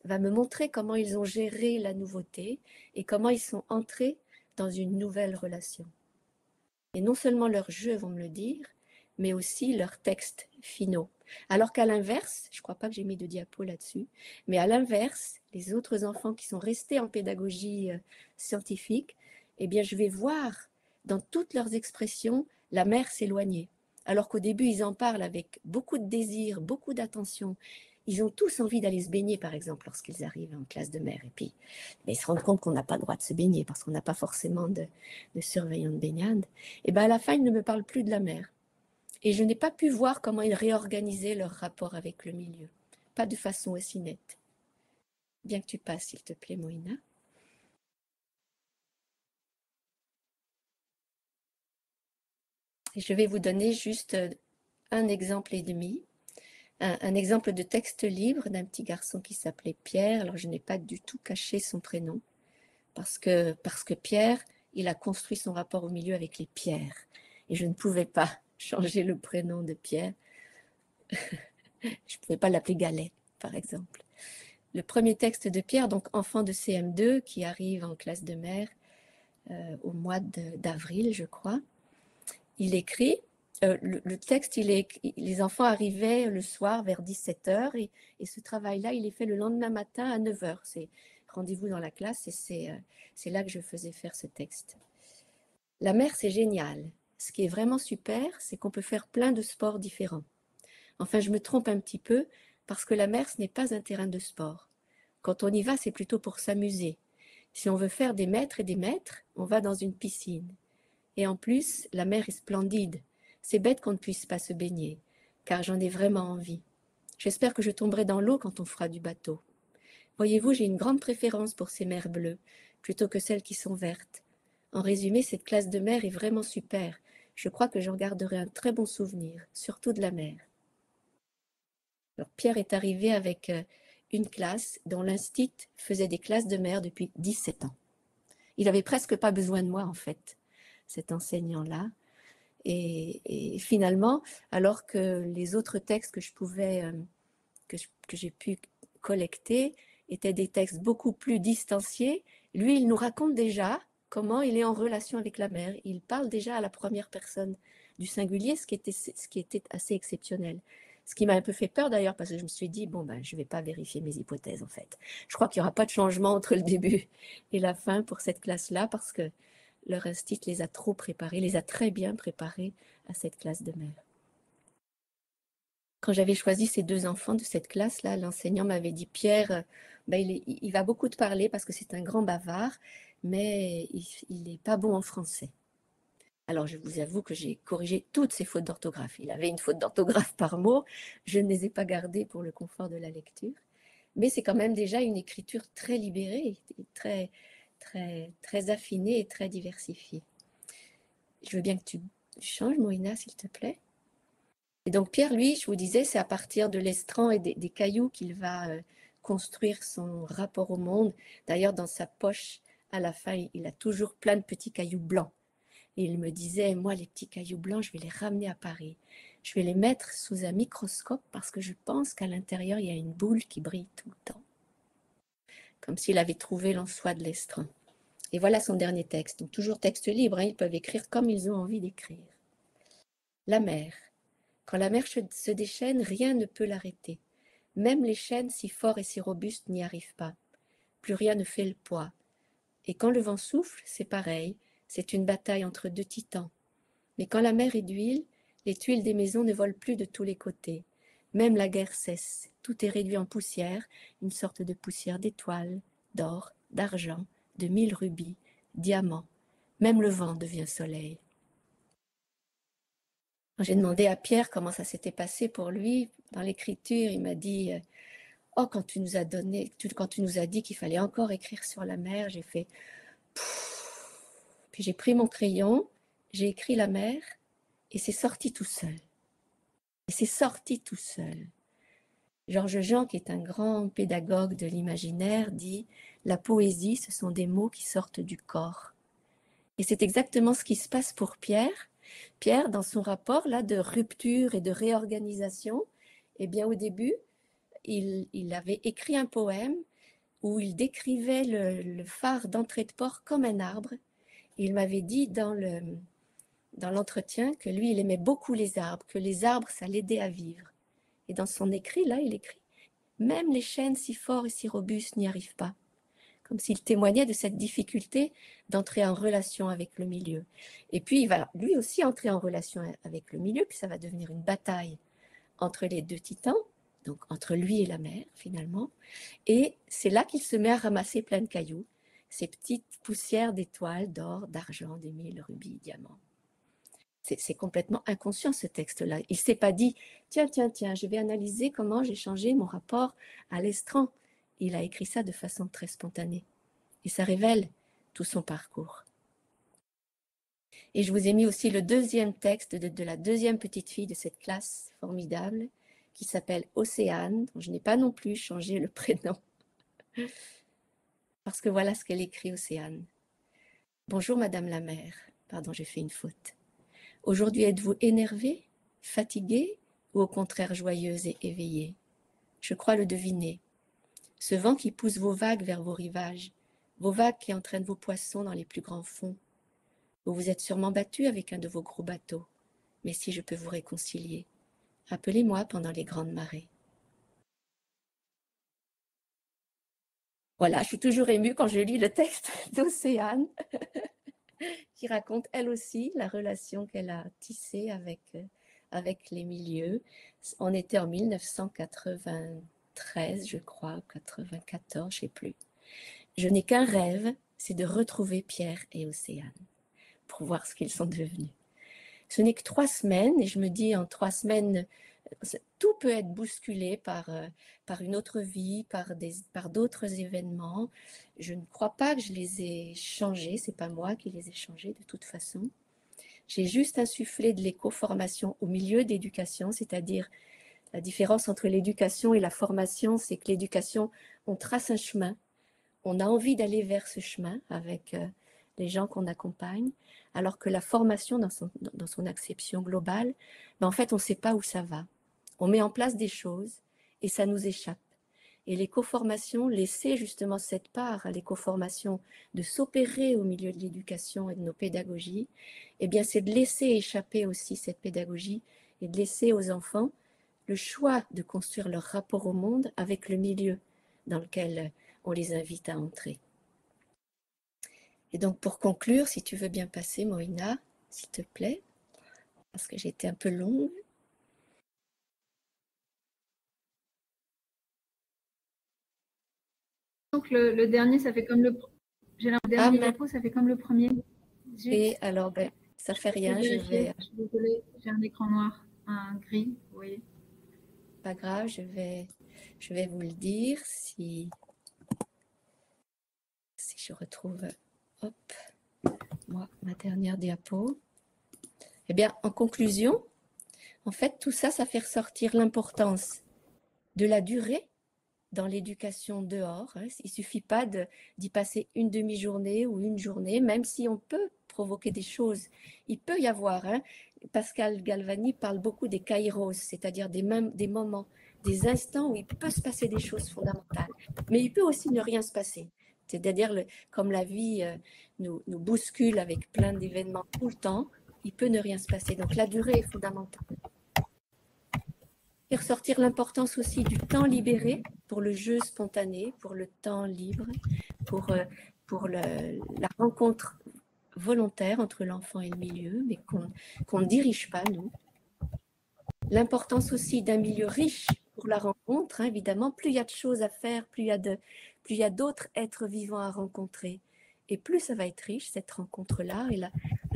va me montrer comment ils ont géré la nouveauté et comment ils sont entrés dans une nouvelle relation. Et non seulement leurs jeux vont me le dire, mais aussi leurs textes finaux. Alors qu'à l'inverse, je ne crois pas que j'ai mis de diapo là-dessus, mais à l'inverse, les autres enfants qui sont restés en pédagogie euh, scientifique, eh bien, je vais voir dans toutes leurs expressions la mère s'éloigner alors qu'au début, ils en parlent avec beaucoup de désir, beaucoup d'attention. Ils ont tous envie d'aller se baigner, par exemple, lorsqu'ils arrivent en classe de mer. Et puis, mais ils se rendent compte qu'on n'a pas le droit de se baigner parce qu'on n'a pas forcément de, de surveillant de baignade. Et bien, à la fin, ils ne me parlent plus de la mer. Et je n'ai pas pu voir comment ils réorganisaient leur rapport avec le milieu. Pas de façon aussi nette. Bien que tu passes, s'il te plaît, Moïna. Je vais vous donner juste euh, un exemple et demi, un, exemple de texte libre d'un petit garçon qui s'appelait Pierre. Alors je n'ai pas du tout caché son prénom parce que parce que Pierre, il a construit son rapport au milieu avec les pierres et je ne pouvais pas *laughs* changer le prénom de Pierre. *laughs* je ne pouvais pas l'appeler Galet, par exemple. Le premier texte de Pierre, donc enfant de CM2, qui arrive en classe de mer euh, au mois d'avril, je crois il écrit, euh, le, texte, les enfants arrivaient le soir vers 17h et, et ce travail-là, il est fait le lendemain matin à 9h. C'est rendez-vous dans la classe et euh, c'est là que je faisais faire ce texte. La mer, c'est génial. Ce qui est vraiment super, c'est qu'on peut faire plein de sports différents. Enfin, je me trompe un petit peu parce que la mer, ce n'est pas un terrain de sport. Quand on y va, c'est plutôt pour s'amuser. Si on veut faire des mètres et des mètres, on va dans une piscine. Et en plus, la mer est splendide. C'est bête qu'on ne puisse pas se baigner, car j'en ai vraiment envie. J'espère que je tomberai dans l'eau quand on fera du bateau. Voyez-vous, j'ai une grande préférence pour ces mers bleues, plutôt que celles qui sont vertes. En résumé, cette classe de mer est vraiment super. Je crois que j'en garderai un très bon souvenir, surtout de la mer. Pierre est arrivé avec euh, une classe dont l'instit faisait des classes de mer depuis 17 ans. Il n'avait presque pas besoin de moi, en fait, cet enseignant-là. Et, finalement, alors que les autres textes que je pouvais, euh, que j'ai pu collecter étaient des textes beaucoup plus distanciés, lui, il nous raconte déjà comment il est en relation avec la mer. Il parle déjà à la première personne du singulier, ce qui était, ce qui était assez exceptionnel. Ce qui m'a un peu fait peur d'ailleurs, parce que je me suis dit, bon, ben, je ne vais pas vérifier mes hypothèses en fait. Je crois qu'il n'y aura pas de changement entre le début et la fin pour cette classe-là, parce que leur institut les a trop préparés, les a très bien préparés à cette classe de mer. Quand j'avais choisi ces deux enfants de cette classe-là, l'enseignant m'avait dit, Pierre, ben, il, va beaucoup te parler parce que c'est un grand bavard, mais il n'est pas bon en français. Alors, je vous avoue que j'ai corrigé toutes ces fautes d'orthographe. Il avait une faute d'orthographe par mot. Je ne les ai pas gardées pour le confort de la lecture. Mais c'est quand même déjà une écriture très libérée, très, très, très affinée et très diversifiée. Je veux bien que tu changes, Moïna, s'il te plaît. Et donc, Pierre, lui, je vous disais, c'est à partir de l'estran et des, cailloux qu'il va euh, construire son rapport au monde. D'ailleurs, dans sa poche, à la fin, il a toujours plein de petits cailloux blancs. Et il me disait, moi, les petits cailloux blancs, je vais les ramener à Paris. Je vais les mettre sous un microscope parce que je pense qu'à l'intérieur, il y a une boule qui brille tout le temps. Comme s'il avait trouvé l'ensoie de l'estran. Et voilà son dernier texte. Donc, toujours texte libre, hein, ils peuvent écrire comme ils ont envie d'écrire. La mer. Quand la mer se déchaîne, rien ne peut l'arrêter. Même les chaînes si forts et si robustes n'y arrivent pas. Plus rien ne fait le poids. Et quand le vent souffle, c'est pareil, c'est une bataille entre deux titans. Mais quand la mer est d'huile, les tuiles des maisons ne volent plus de tous les côtés. Même la guerre cesse, tout est réduit en poussière, une sorte de poussière d'étoiles, d'or, d'argent, de mille rubis, diamants. Même le vent devient soleil. J'ai demandé à Pierre comment ça s'était passé pour lui dans l'écriture. Il m'a dit euh, Oh, quand tu nous as donné, quand tu nous as dit qu'il fallait encore écrire sur la mer, j'ai fait. Puis j'ai pris mon crayon, j'ai écrit la mer, et c'est sorti tout seul. Et c'est sorti tout seul. Georges Jean, qui est un grand pédagogue de l'imaginaire, dit La poésie, ce sont des mots qui sortent du corps. Et c'est exactement ce qui se passe pour Pierre. Pierre, dans son rapport là de rupture et de réorganisation, eh bien au début, il, avait écrit un poème où il décrivait le, phare d'entrée de port comme un arbre. il m'avait dit dans le dans l'entretien que lui, il aimait beaucoup les arbres, que les arbres, ça l'aidait à vivre. Et dans son écrit, là, il écrit Même les chênes si forts et si robustes n'y arrivent pas. Comme s'il témoignait de cette difficulté d'entrer en relation avec le milieu. Et puis, il va lui aussi entrer en relation avec le milieu, puis ça va devenir une bataille entre les deux titans donc entre lui et la mer finalement. Et c'est là qu'il se met à ramasser plein de cailloux, ces petites poussières d'étoiles, d'or, d'argent, des mille rubis, diamants. C'est complètement inconscient ce texte-là. Il s'est pas dit tiens, tiens, tiens, je vais analyser comment j'ai changé mon rapport à l'estran. Il a écrit ça de façon très spontanée. Et ça révèle tout son parcours. Et je vous ai mis aussi le deuxième texte de la deuxième petite fille de cette classe formidable, qui s'appelle Océane, dont je n'ai pas non plus changé le *laughs* prénom. Parce que voilà ce qu'elle écrit, Océane. Bonjour, Madame la mère. Pardon, j'ai fait une faute. Aujourd'hui, êtes-vous énervée, fatiguée ou au contraire joyeuse et éveillée? Je crois le deviner. Ce vent qui pousse vos vagues vers vos rivages, vos vagues qui entraînent vos poissons dans les plus grands fonds. Vous vous êtes sûrement battu avec un de vos gros bateaux, mais si je peux vous réconcilier, Appelez-moi pendant les grandes marées. Voilà, je suis toujours émue quand je lis le texte d'Océane, *laughs* qui raconte elle aussi la relation qu'elle a tissée avec, euh, avec les milieux. On était en 1993, je crois, 94, je ne sais plus. Je n'ai qu'un rêve, c'est de retrouver Pierre et Océane pour voir ce qu'ils sont devenus. Ce n'est que trois semaines, et je me dis en trois semaines, tout peut être bousculé par, euh, par une autre vie, par, des, par d'autres événements. Je ne crois pas que je les ai changés, c'est pas moi qui les ai changés de toute façon. J'ai juste insufflé de l'éco-formation au milieu d'éducation, c'est-à-dire la différence entre l'éducation et la formation, c'est que l'éducation, on trace un chemin, on a envie d'aller vers ce chemin avec euh, les gens qu'on accompagne, alors que la formation, dans son, dans son acception globale, ben en fait, on ne sait pas où ça va. On met en place des choses et ça nous échappe. Et l'éco-formation, laisser justement cette part à l'éco-formation de s'opérer au milieu de l'éducation et de nos pédagogies, eh bien, c'est de laisser échapper aussi cette pédagogie et de laisser aux enfants le choix de construire leur rapport au monde avec le milieu dans lequel on les invite à entrer. Et donc pour conclure, si tu veux bien passer, Moïna, s'il te plaît, parce que j'ai été un peu longue. Donc le, dernier, ça fait comme le j'ai dernier ah, ça fait comme le premier. Et alors, ben, ça fait rien. Je, vais... je suis désolée, j'ai un écran noir, un gris, vous voyez. Pas grave, je vais, je vais vous le dire si, si je retrouve Hop, moi, ma dernière diapo. Eh bien, en conclusion, en fait, tout ça, ça fait ressortir l'importance de la durée dans l'éducation dehors. Hein. Il suffit pas d'y passer une demi-journée ou une journée, même si on peut provoquer des choses. Il peut y avoir, hein. Pascal Galvani parle beaucoup des kairos, c'est-à-dire des, des moments, des instants où il peut se passer des choses fondamentales. Mais il peut aussi ne rien se passer. C'est-à-dire, comme la vie euh, nous, bouscule avec plein d'événements tout le temps, il peut ne rien se passer. Donc la durée est fondamentale. Et ressortir l'importance aussi du temps libéré pour le jeu spontané, pour le temps libre, pour, euh, pour la rencontre volontaire entre l'enfant et le milieu, mais qu'on ne dirige pas, nous. L'importance aussi d'un milieu riche pour la rencontre, hein, évidemment. Plus il y a de choses à faire, plus il y a d'autres êtres vivants à rencontrer. Et plus ça va être riche, cette rencontre-là, et la,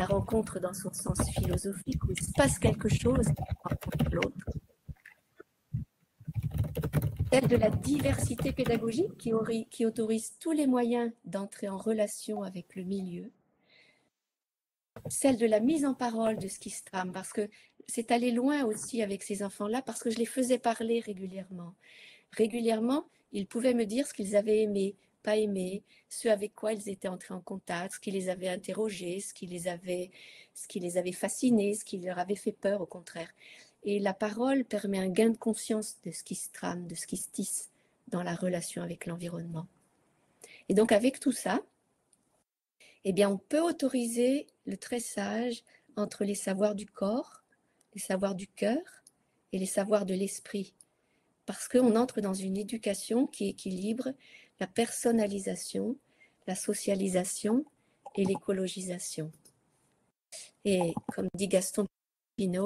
rencontre dans son sens philosophique, où il se passe quelque chose l'autre. Celle de la diversité pédagogique qui, autorise tous les moyens d'entrer en relation avec le milieu. Celle de la mise en parole de ce qui se trame, parce que c'est allé loin aussi avec ces enfants-là, parce que je les faisais parler régulièrement. Régulièrement, ils pouvaient me dire ce qu'ils avaient aimé, pas aimé, ce avec quoi ils étaient entrés en contact, ce qui les avait interrogés, ce qui les avait fascinés, ce qui leur avait fait peur, au contraire. Et la parole permet un gain de conscience de ce qui se trame, de ce qui se tisse dans la relation avec l'environnement. Et donc avec tout ça, eh bien, on peut autoriser le tressage entre les savoirs du corps, les savoirs du cœur et les savoirs de l'esprit parce qu'on entre dans une éducation qui équilibre la personnalisation, la socialisation et l'écologisation. Et comme dit Gaston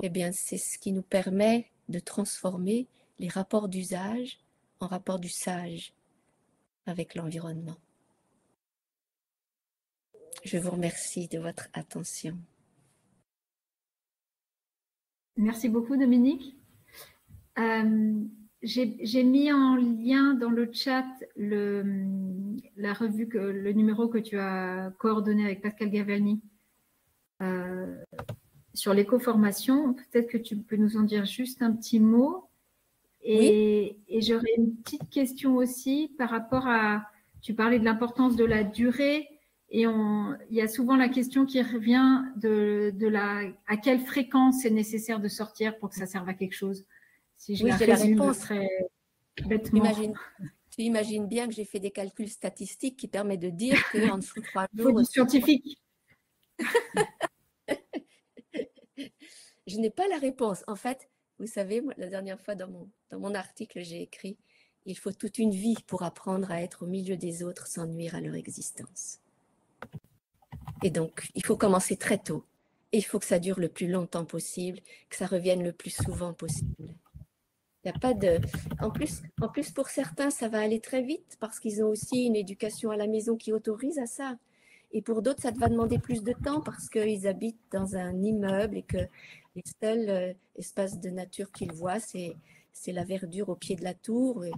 Eh bien, c'est ce qui nous permet de transformer les rapports d'usage en rapports du sage avec l'environnement. Je vous remercie de votre attention. Merci beaucoup, Dominique. Euh, j'ai mis en lien dans le chat le, la revue, le numéro que tu as coordonné avec Pascal Gavalni euh, sur l'éco-formation. Peut-être que tu peux nous en dire juste un petit mot. Et, et j'aurais une petite question aussi par rapport à, tu parlais de l'importance de la durée. Et on, il y a souvent la question qui revient de, de la, à quelle fréquence c'est nécessaire de sortir pour que ça serve à quelque chose. Si je oui, la, la réponse, très bêtement. Tu imagines, bien que j'ai fait des calculs statistiques qui permettent de dire qu'en dessous de trois jours. Faut du scientifique. *laughs* je n'ai pas la réponse. En fait, vous savez, la dernière fois dans mon, dans mon article, j'ai écrit il faut toute une vie pour apprendre à être au milieu des autres sans nuire à leur existence. Et donc, il faut commencer très tôt. Et il faut que ça dure le plus longtemps possible, que ça revienne le plus souvent possible. Il y a pas de. En plus, en plus, pour certains, ça va aller très vite parce qu'ils ont aussi une éducation à la maison qui autorise à ça. Et pour d'autres, ça va demander plus de temps parce qu'ils habitent dans un immeuble et que les seuls euh, espaces de nature qu'ils voient, c'est, la verdure au pied de la tour et,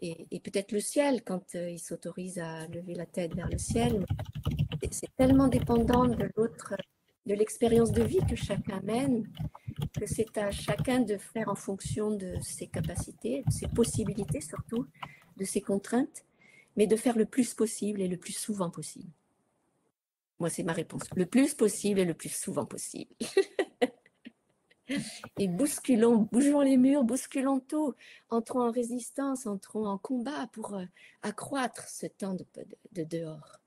et, peut-être le ciel quand euh, ils s'autorisent à lever la tête vers le ciel. C'est tellement dépendant de l'autre, de l'expérience de vie que chacun mène, que c'est à chacun de faire en fonction de ses capacités, de ses possibilités surtout, de ses contraintes, mais de faire le plus possible et le plus souvent possible. Moi, c'est ma réponse. Le plus possible et le plus souvent possible. *laughs* et bousculons, bougeons les murs, bousculons tout, entrons en résistance, entrons en combat pour euh, accroître ce temps de, de, dehors.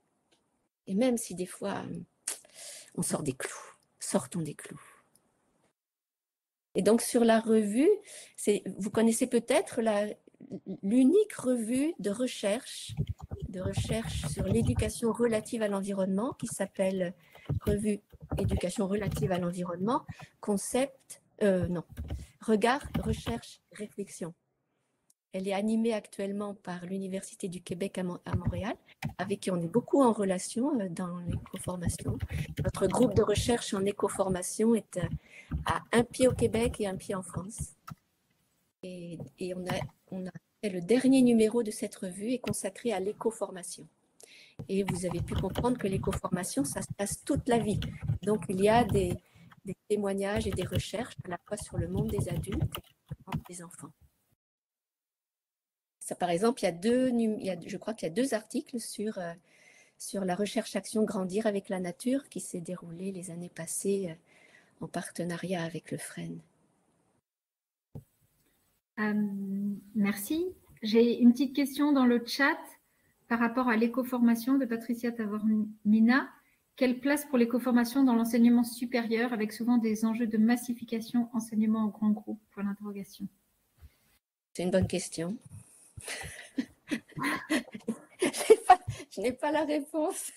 Et même si des fois, on sort des clous, sortons des clous. Et donc sur la revue, vous connaissez peut-être l'unique revue recherche de recherche sur l'éducation relative à l'environnement qui s'appelle Revue Éducation relative à l'environnement, concept, euh, non, regard, recherche, réflexion. Elle est animée actuellement par l'Université du Québec à, Montréal, avec qui on est beaucoup en relation euh, dans l'écoformation. Notre groupe de recherche en écoformation est euh, à un pied au Québec et un pied en France. Et, on a le dernier numéro de cette revue est consacré à l'éco-formation. Et vous avez pu comprendre que l'éco-formation, ça se passe toute la vie. Donc, il y a des, témoignages et des recherches à la fois sur le monde des adultes et des enfants. Par exemple, il y a deux, je crois qu'il y a deux articles sur, euh, sur la recherche-action Grandir avec la nature qui s'est déroulé les années passées euh, en partenariat avec le FREN. Euh, merci. J'ai une petite question dans le chat par rapport à l'éco-formation de Patricia Tavormina. Quelle place pour l'éco-formation dans l'enseignement supérieur avec souvent des enjeux de massification enseignement en grand groupe C'est une bonne question. *laughs* je n'ai pas, la réponse.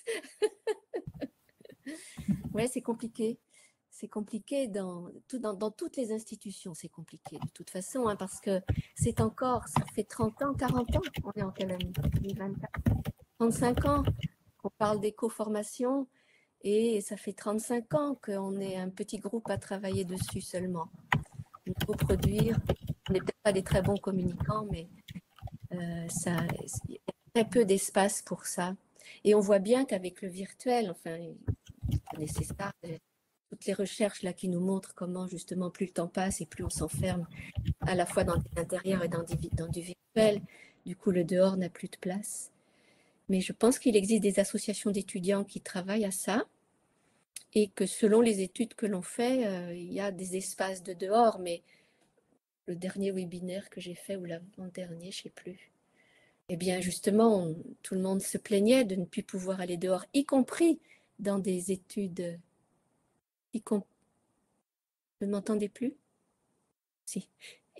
*laughs* ouais, c'est compliqué c'est compliqué dans, toutes les institutions, c'est compliqué de toute façon, hein, parce que c'est encore, ça fait 30 ans, 40 ans, on est en quelle année 35 ans qu'on parle d'éco-formation et ça fait 35 ans qu'on est un petit groupe à travailler dessus seulement. Il faut produire, on n'est peut-être pas des très bons communicants, mais euh, il y a très peu d'espace pour ça. Et on voit bien qu'avec le virtuel, enfin, c'est ça, toutes les recherches là qui nous montrent comment justement plus le temps passe et plus on s'enferme à la fois dans l'intérieur et dans du virtuel, du coup le dehors n'a plus de place. Mais je pense qu'il existe des associations d'étudiants qui travaillent à ça et que selon les études que l'on fait, euh, il y a des espaces de dehors, mais le dernier webinaire que j'ai fait ou l'avant-dernier, je ne sais plus. Eh bien, justement, tout le monde se plaignait de ne plus pouvoir aller dehors, y compris dans des études y Vous ne m'entendez plus? Si.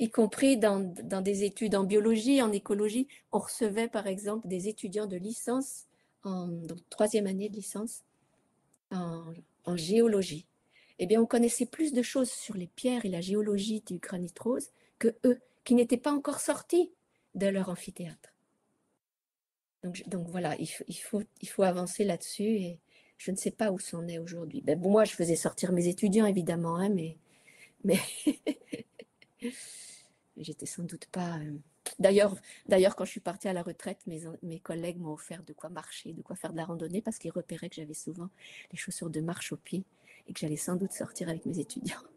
Y compris dans, des études en biologie, en écologie, on recevait par exemple des étudiants de licence, en donc, troisième année de licence, en, géologie. Eh bien, on connaissait plus de choses sur les pierres et la géologie du granit rose que eux, qui n'étaient pas encore sortis de leur amphithéâtre. Donc, donc voilà, il faut, il faut, il faut avancer là-dessus et, je ne sais pas où c'en est aujourd'hui. Ben, moi, je faisais sortir mes étudiants, évidemment, hein, mais *laughs* j'étais sans doute pas. Euh, d'ailleurs, d'ailleurs, quand je suis partie à la retraite, mes, mes collègues m'ont offert de quoi marcher, de quoi faire de la randonnée, parce qu'ils repéraient que j'avais souvent les chaussures de marche au pied et que j'allais sans doute sortir avec mes étudiants. *laughs*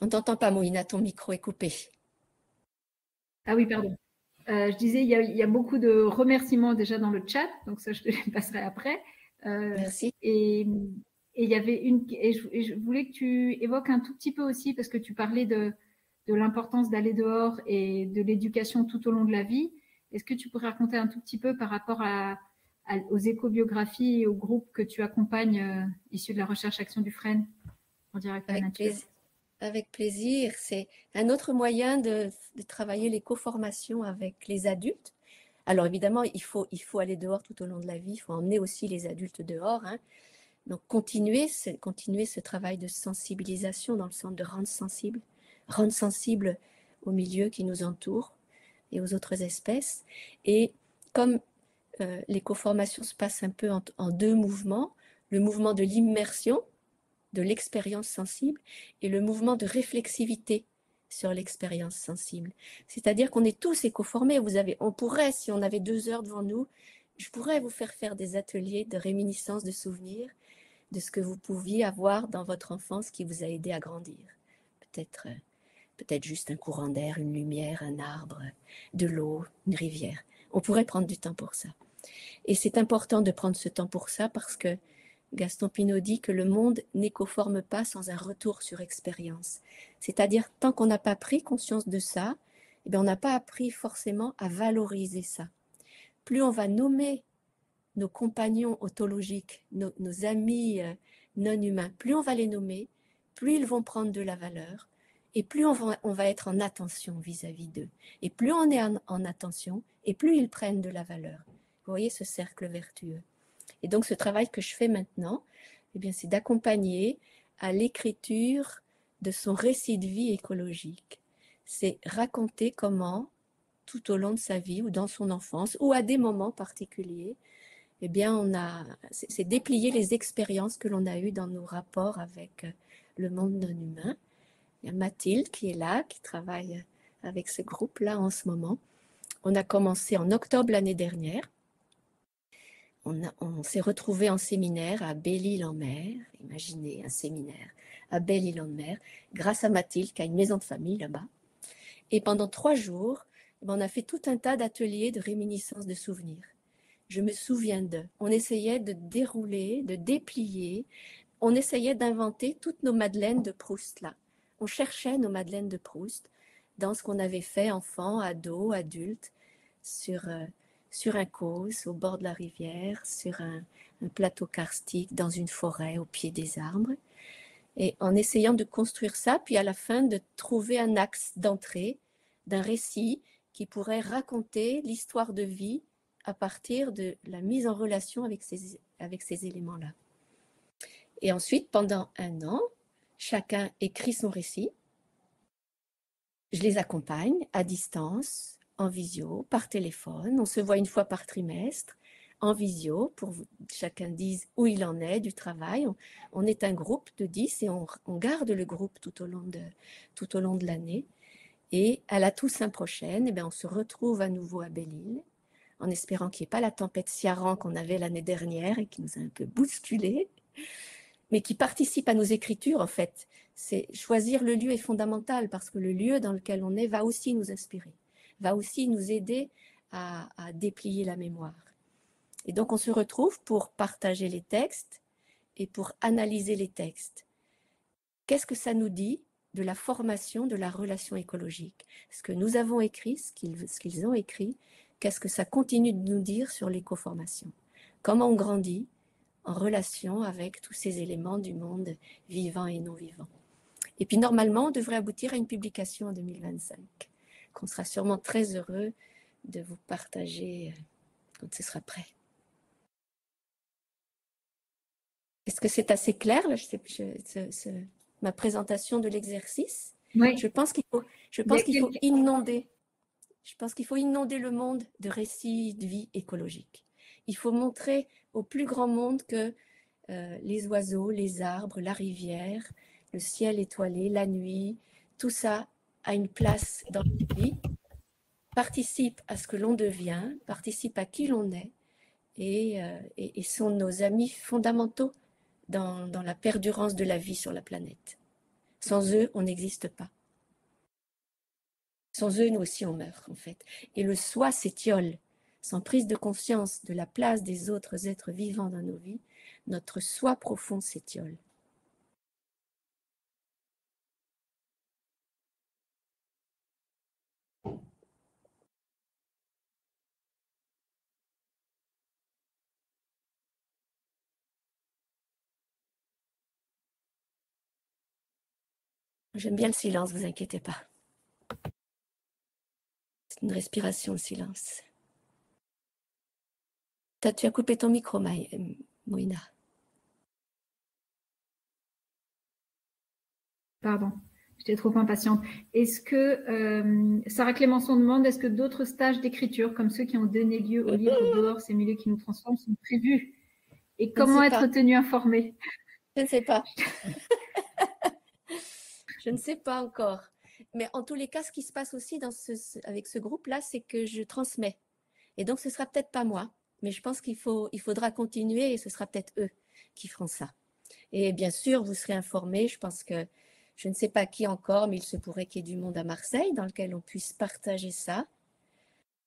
On t'entend pas, Moïna, ton micro est coupé. Ah oui, pardon. Euh, je disais, il y, a, beaucoup de remerciements déjà dans le chat, donc ça, je te *laughs* passerai après. Euh, Merci. Et, il y avait une, et je, voulais que tu évoques un tout petit peu aussi, parce que tu parlais de, de l'importance d'aller dehors et de l'éducation tout au long de la vie. Est-ce que tu pourrais raconter un tout petit peu par rapport à, aux écobiographies et aux groupes que tu accompagnes euh, issus de la recherche action du FREN en direct à la nature? avec plaisir. C'est un autre moyen de, travailler les co-formations avec les adultes. Alors évidemment, il faut, aller dehors tout au long de la vie, il faut emmener aussi les adultes dehors. Hein. Donc continuer, continuer ce travail de sensibilisation dans le sens de rendre sensible, rendre sensible au milieu qui nous entoure et aux autres espèces. Et comme euh, l'éco-formation se passe un peu en, deux mouvements, le mouvement de l'immersion, de l'expérience sensible, et le mouvement de réflexivité sur l'expérience sensible. C'est-à-dire qu'on est tous éco-formés. Vous avez, on pourrait, si on avait deux heures devant nous, je pourrais vous faire faire des ateliers de réminiscence de souvenirs de ce que vous pouviez avoir dans votre enfance qui vous a aidé à grandir. Peut-être euh, peut-être juste un courant d'air, une lumière, un arbre, de l'eau, une rivière. On pourrait prendre du temps pour ça. Et c'est important de prendre ce temps pour ça parce que Gaston Pinault dit que le monde n'écoforme pas sans un retour sur expérience. C'est-à-dire, tant qu'on n'a pas pris conscience de ça, eh bien, on n'a pas appris forcément à valoriser ça. Plus on va nommer nos compagnons autologiques, nos, amis euh, non humains, plus on va les nommer, plus ils vont prendre de la valeur, et plus on va, être en attention vis-à-vis d'eux. Et plus on est en, attention, et plus ils prennent de la valeur. Vous voyez ce cercle vertueux. Et donc ce travail que je fais maintenant, eh bien, c'est d'accompagner à l'écriture de son récit de vie écologique. C'est raconter comment, tout au long de sa vie ou dans son enfance ou à des moments particuliers, eh bien, on a, c'est déplier les expériences que l'on a eues dans nos rapports avec le monde non humain il y a Mathilde qui est là, qui travaille avec ce groupe-là en ce moment. On a commencé en octobre l'année dernière. On, s'est retrouvé en séminaire à Belle-Île-en-Mer. Imaginez un séminaire à Belle-Île-en-Mer, grâce à Mathilde qui a une maison de famille là-bas. Et pendant trois jours, eh ben, on a fait tout un tas d'ateliers de réminiscence de souvenirs. Je me souviens d'eux. On essayait de dérouler, de déplier. On essayait d'inventer toutes nos madeleines de Proust là on cherchait nos Madeleines de Proust dans ce qu'on avait fait enfant, ado, adulte, sur, euh, sur un cause au bord de la rivière, sur un, plateau karstique, dans une forêt au pied des arbres. Et en essayant de construire ça, puis à la fin de trouver un axe d'entrée d'un récit qui pourrait raconter l'histoire de vie à partir de la mise en relation avec ces, avec ces éléments-là. Et ensuite, pendant un an, Chacun écrit son récit. Je les accompagne à distance, en visio, par téléphone. On se voit une fois par trimestre, en visio, pour que chacun dise où il en est du travail. On, est un groupe de 10 et on, garde le groupe tout au long de, l'année. Et à la Toussaint prochaine, eh bien, on se retrouve à nouveau à Belle-Île, en espérant qu'il n'y ait pas la tempête Ciaran qu'on avait l'année dernière et qui nous a un peu bousculé mais qui participe à nos écritures, en fait. C'est choisir le lieu est fondamental parce que le lieu dans lequel on est va aussi nous inspirer, va aussi nous aider à, déplier la mémoire. Et donc on se retrouve pour partager les textes et pour analyser les textes. Qu'est-ce que ça nous dit de la formation de la relation écologique? Ce que nous avons écrit, ce qu'ils ont écrit, qu'est-ce que ça continue de nous dire sur l'éco-formation? Comment on grandit en relation avec tous ces éléments du monde vivant et non vivant? Et puis normalement, on devrait aboutir à une publication en 2025, qu'on sera sûrement très heureux de vous partager euh, quand ce sera prêt. Est-ce que c'est assez clair là, je ma présentation de l'exercice oui. Je pense qu'il faut, je pense qu'il faut inonder. Je pense qu'il faut inonder le monde de récits de vie écologique. Il faut montrer au plus grand monde que euh, les oiseaux, les arbres, la rivière, le ciel étoilé, la nuit, tout ça a une place dans la vie, participe à ce que l'on devient, participe à qui l'on est et, euh, et, sont nos amis fondamentaux dans, dans la perdurance de la vie sur la planète. Sans eux, on n'existe pas. Sans eux, nous aussi, on meurt, en fait. Et le soi s'étiole sans prise de conscience de la place des autres êtres vivants dans nos vies, notre soi profond s'étiole. J'aime bien le silence, vous inquiétez pas. C'est une respiration, le silence. Tu as coupé ton micro, Maï, euh, Moïna. Pardon, j'étais trop impatiente. Est-ce que euh, Sarah Clémenceau demande est-ce que d'autres stages d'écriture, comme ceux qui ont donné lieu au livre *laughs* dehors, ces milieux qui nous transforment, sont prévus? Et comment être tenu informé? Je ne sais pas. *laughs* je ne sais pas encore. Mais en tous les cas, ce qui se passe aussi avec ce groupe-là, c'est que je transmets. Et donc, ce sera peut-être pas moi, mais je pense qu'il faut, il faudra continuer et ce sera peut-être eux qui feront ça. Et bien sûr, vous serez informés. Je pense que je ne sais pas qui encore, mais il se pourrait qu'il y ait du monde à Marseille dans lequel on puisse partager ça,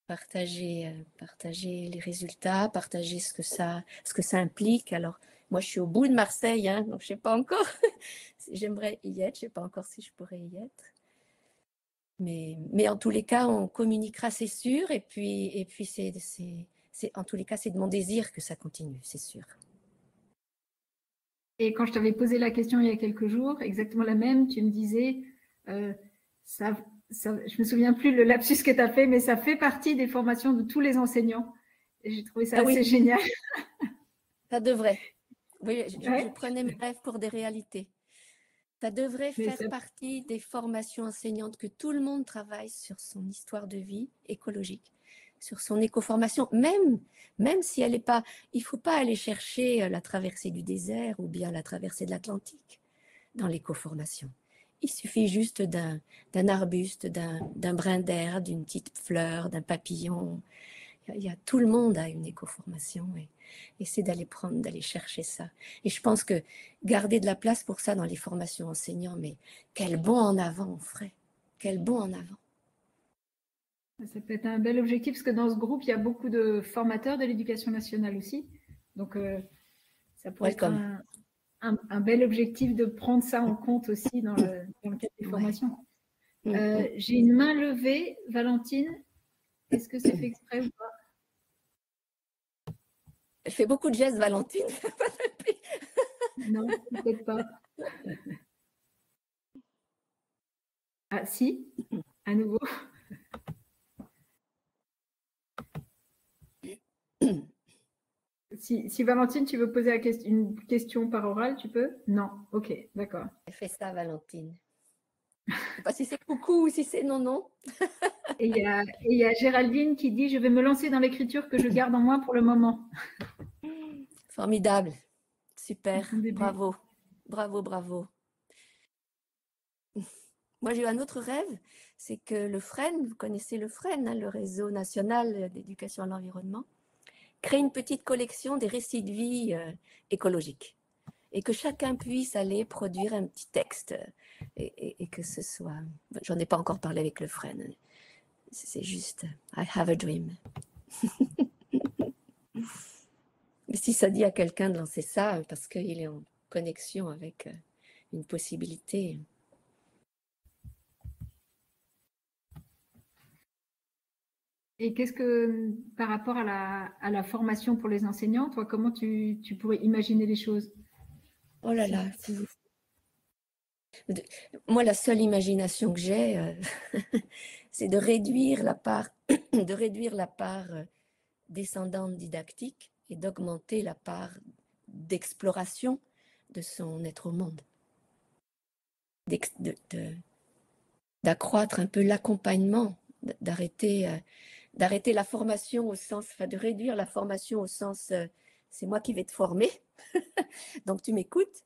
partager, euh, partager les résultats, partager ce que ça, ce que ça implique. Alors, moi, je suis au bout de Marseille, hein, donc je ne sais pas encore. *laughs* J'aimerais y être. Je ne sais pas encore si je pourrais y être. Mais, mais en tous les cas, on communiquera, c'est sûr. Et puis, et puis c'est, c'est, en tous les cas, c'est de mon désir que ça continue, c'est sûr. Et quand je t'avais posé la question il y a quelques jours, exactement la même, tu me disais, euh, ça, ça, je me souviens plus le lapsus que tu as fait, mais ça fait partie des formations de tous les enseignants. Et j'ai trouvé ça ah assez génial. Ça devrait. Oui, je, je prenais mes rêves pour des réalités. Ça devrait faire partie des formations enseignantes que tout le monde travaille sur son histoire de vie écologique, sur son éco-formation, même, même si elle n'est pas, il faut pas aller chercher euh, la traversée du désert ou bien la traversée de l'Atlantique dans l'éco-formation. Il suffit juste d'un, d'un arbuste, d'un, d'un brin d'air, d'une petite fleur, d'un papillon. Il y a, tout le monde a une éco-formation et, et c'est d'aller prendre, d'aller chercher ça. Et je pense que garder de la place pour ça dans les formations enseignants, mais quel bon en avant on ferait. Quel bon en avant. Ça peut être un bel objectif parce que dans ce groupe, il y a beaucoup de formateurs de l'éducation nationale aussi. Donc, euh, ça pourrait être un, bel objectif de prendre ça en compte aussi dans le, cadre des formations. Mm, euh, mm. J'ai une main levée, Valentine. Est-ce que c'est fait exprès ou pas? Elle fait beaucoup de gestes, Valentine. *laughs* non, peut-être pas. Ah, si, à nouveau. Si, Valentine, tu veux poser une question par oral, tu peux? Non Ok, d'accord. Fait ça, Valentine. Je ne sais pas si c'est coucou ou si c'est non, non. et il y, a Géraldine qui dit Je vais me lancer dans l'écriture que je garde en moi pour le moment. Formidable. Super. Bravo. Bravo, bravo. Moi, j'ai eu un autre rêve, c'est que le FREN, vous connaissez le FREN, hein, le réseau national d'éducation à l'environnement, crée une petite collection des récits de vie euh, écologiques et que chacun puisse aller produire un petit texte et, que ce soit. J'en ai pas encore parlé avec le. C'est juste I have a dream. *laughs* Mais si ça dit à quelqu'un de lancer ça, parce qu'il est en connexion avec euh, une possibilité. Et qu'est-ce que, par rapport à la, à la, formation pour les enseignants, toi, comment tu, tu pourrais imaginer les choses? Oh là là, moi, la seule imagination que j'ai, euh, *laughs* c'est de réduire la part, *clears throat* de réduire la part euh, descendante didactique et d'augmenter la part d'exploration de son être au monde. D'accroître un peu l'accompagnement, d'arrêter euh, d'arrêter la formation au sens, enfin de réduire la formation au sens c'est moi qui vais te former, *laughs* donc tu m'écoutes,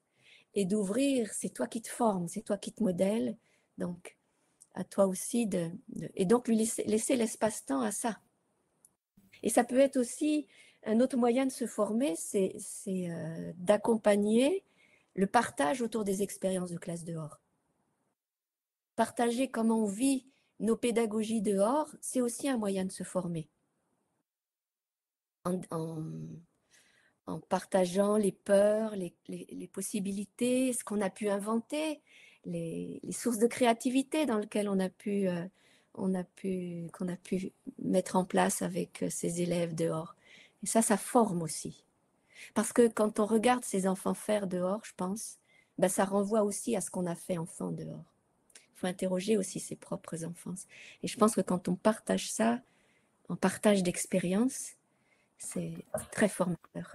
et d'ouvrir c'est toi qui te formes, c'est toi qui te modèles, donc à toi aussi de, et donc lui laisser, l'espace-temps à ça. Et ça peut être aussi un autre moyen de se former, c'est euh, d'accompagner le partage autour des expériences de classe dehors. Partager comment on vit nos pédagogies dehors, c'est aussi un moyen de se former. Partageant les peurs, les, possibilités, ce qu'on a pu inventer, les, sources de créativité dans lesquelles on a pu, euh, on a pu, qu'on a pu mettre en place avec ces euh, élèves dehors. Et ça, ça forme aussi. Parce que quand on regarde ces enfants faire dehors, je pense, ben ça renvoie aussi à ce qu'on a fait enfant dehors. Il faut interroger aussi ses propres enfances. Et je pense que quand on partage ça, en partage d'expérience, c'est très formateur.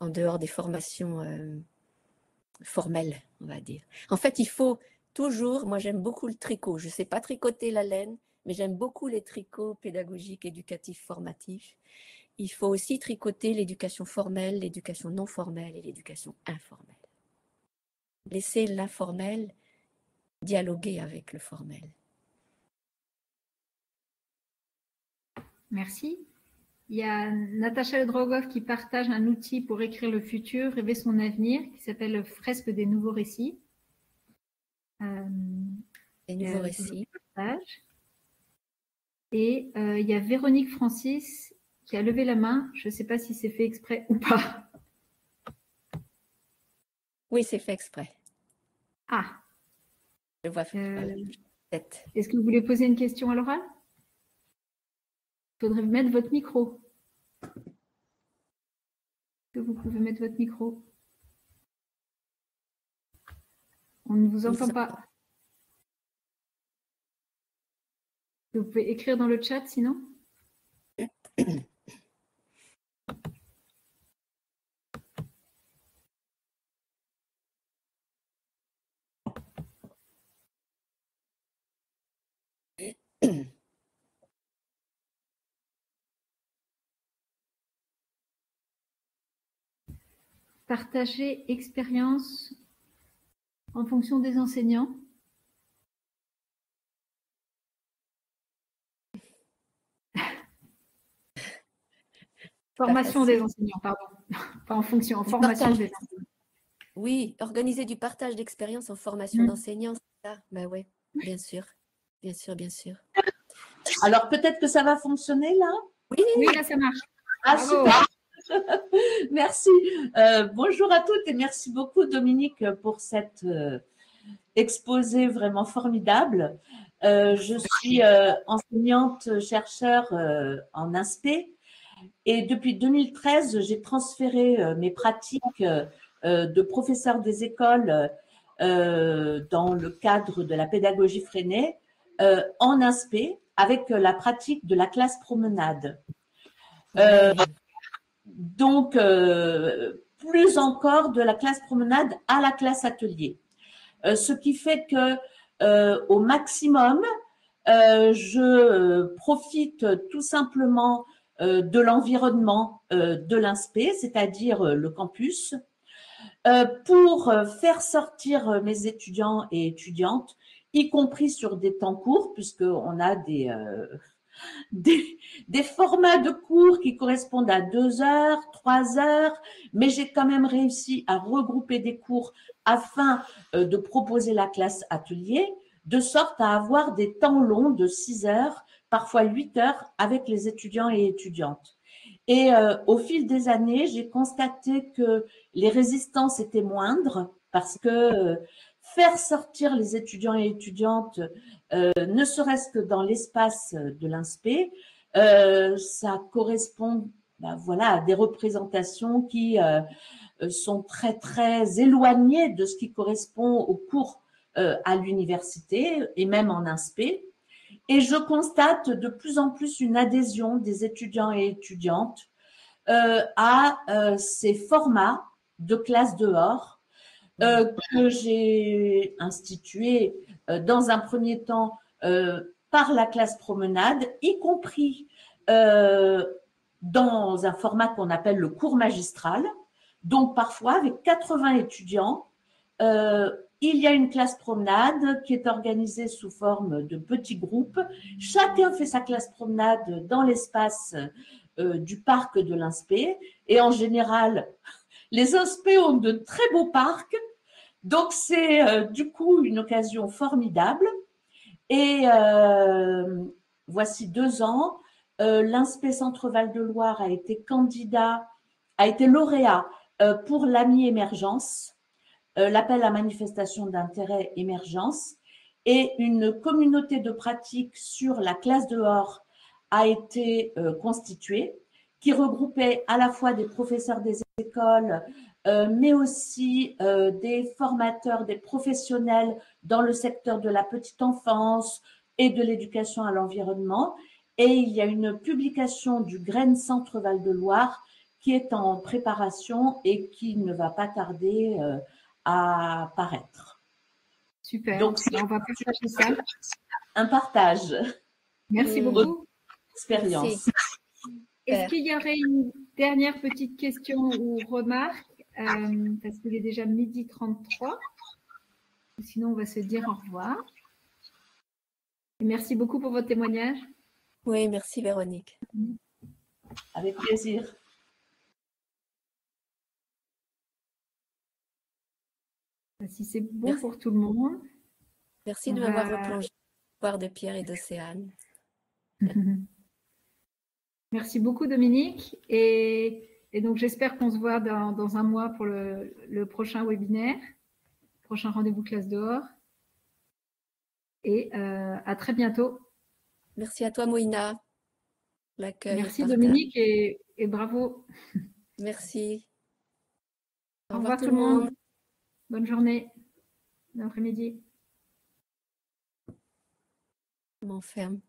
En dehors des formations euh, formel, on va dire. En fait, il faut toujours, moi j'aime beaucoup le tricot. Je ne sais pas tricoter la laine, mais j'aime beaucoup les tricots pédagogiques, éducatifs, formatifs. Il faut aussi tricoter l'éducation formelle, l'éducation non formelle et l'éducation informelle. Laisser l'informel dialoguer avec le formel. Merci. Il y a Natacha Drogov qui partage un outil pour écrire le futur, rêver son avenir, qui s'appelle Fresque des nouveaux récits. Euh, des nouveaux récits. Et euh, il y a Véronique Francis qui a levé la main. Je ne sais pas si c'est fait exprès ou pas. Oui, c'est fait exprès. Ah. Je vois. Euh, Est-ce que vous voulez poser une question à l'oral? Il faudrait mettre votre micro. Que vous pouvez mettre votre micro? On ne vous entend pas. Vous pouvez écrire dans le chat sinon? *clears throat* partager expérience en fonction des enseignants *laughs* Formation des enseignants, pardon. Pas en fonction, en formation des enseignants. Oui, organiser du partage d'expérience en formation mm. d'enseignants, c'est ça? Ben oui, bien sûr. Bien sûr, bien sûr. Alors peut-être que ça va fonctionner là? Oui, oui, là ça marche. Ah, super. *laughs* merci. Euh, bonjour à toutes et merci beaucoup Dominique pour cette euh, exposé vraiment formidable. Euh, je suis enseignante chercheur en INSPE et depuis 2013 j'ai transféré mes pratiques de professeur des écoles dans le cadre de la pédagogie freinée en INSPE avec la pratique de la classe promenade donc euh, plus encore de la classe promenade à la classe atelier. Euh, ce qui fait que euh, au maximum, je profite tout simplement de l'environnement de l'INSPE, c'est-à-dire le campus, pour faire sortir mes étudiants et étudiantes, y compris sur des temps courts, puisqu'on a des des, formats de cours qui correspondent à deux heures, trois heures, mais j'ai quand même réussi à regrouper des cours afin euh, de proposer la classe atelier, de sorte à avoir des temps longs de six heures, parfois huit heures avec les étudiants et étudiantes. Et euh, au fil des années, j'ai constaté que les résistances étaient moindres parce que euh, faire sortir les étudiants et étudiantes, euh, ne serait-ce que dans l'espace de l'INSPE, euh, ça correspond ben, voilà, à des représentations qui euh, sont très, très éloignées de ce qui correspond au cours à l'université et même en INSPE. Et je constate de plus en plus une adhésion des étudiants et étudiantes à ces formats de classe dehors euh, que j'ai institué euh, dans un premier temps euh, par la classe promenade, y compris dans un format qu'on appelle le cours magistral. Donc parfois, avec 80 étudiants, il y a une classe promenade qui est organisée sous forme de petits groupes. Chacun fait sa classe promenade dans l'espace du parc de l'INSPE. Et en général, les INSPE ont de très beaux parcs. Donc c'est euh, du coup une occasion formidable. Et euh, voici deux ans, euh, Centre Val de Loire a été candidat, a été lauréat pour l'AMI Émergence, l'appel à manifestation d'intérêt émergence, et une communauté de pratique sur la classe dehors a été constituée, qui regroupait à la fois des professeurs des écoles, euh, mais aussi euh, des formateurs, des professionnels dans le secteur de la petite enfance et de l'éducation à l'environnement. Et il y a une publication du Grain Centre Val de Loire qui est en préparation et qui ne va pas tarder euh, à paraître. Super. Donc, on va partager ça. Un partage. Merci beaucoup. Expérience. Est-ce qu'il y aurait une dernière petite question ou remarque? Euh, Parce qu'il est déjà midi 33. Sinon, on va se dire au revoir. Et merci beaucoup pour votre témoignage. Oui, merci Véronique. Avec plaisir. Si c'est bon pour tout le monde. Merci de m'avoir replongé l'histoire de Pierre et d'Océane. *laughs* Merci beaucoup Dominique. Et, donc j'espère qu'on se voit dans, un mois pour le, prochain webinaire, prochain rendez-vous classe dehors. Et euh, à très bientôt. Merci à toi Moïna. Merci Dominique et, bravo. *laughs* Merci. Au, revoir, tout le monde. Bonne journée. Bon après-midi. Je m'enferme.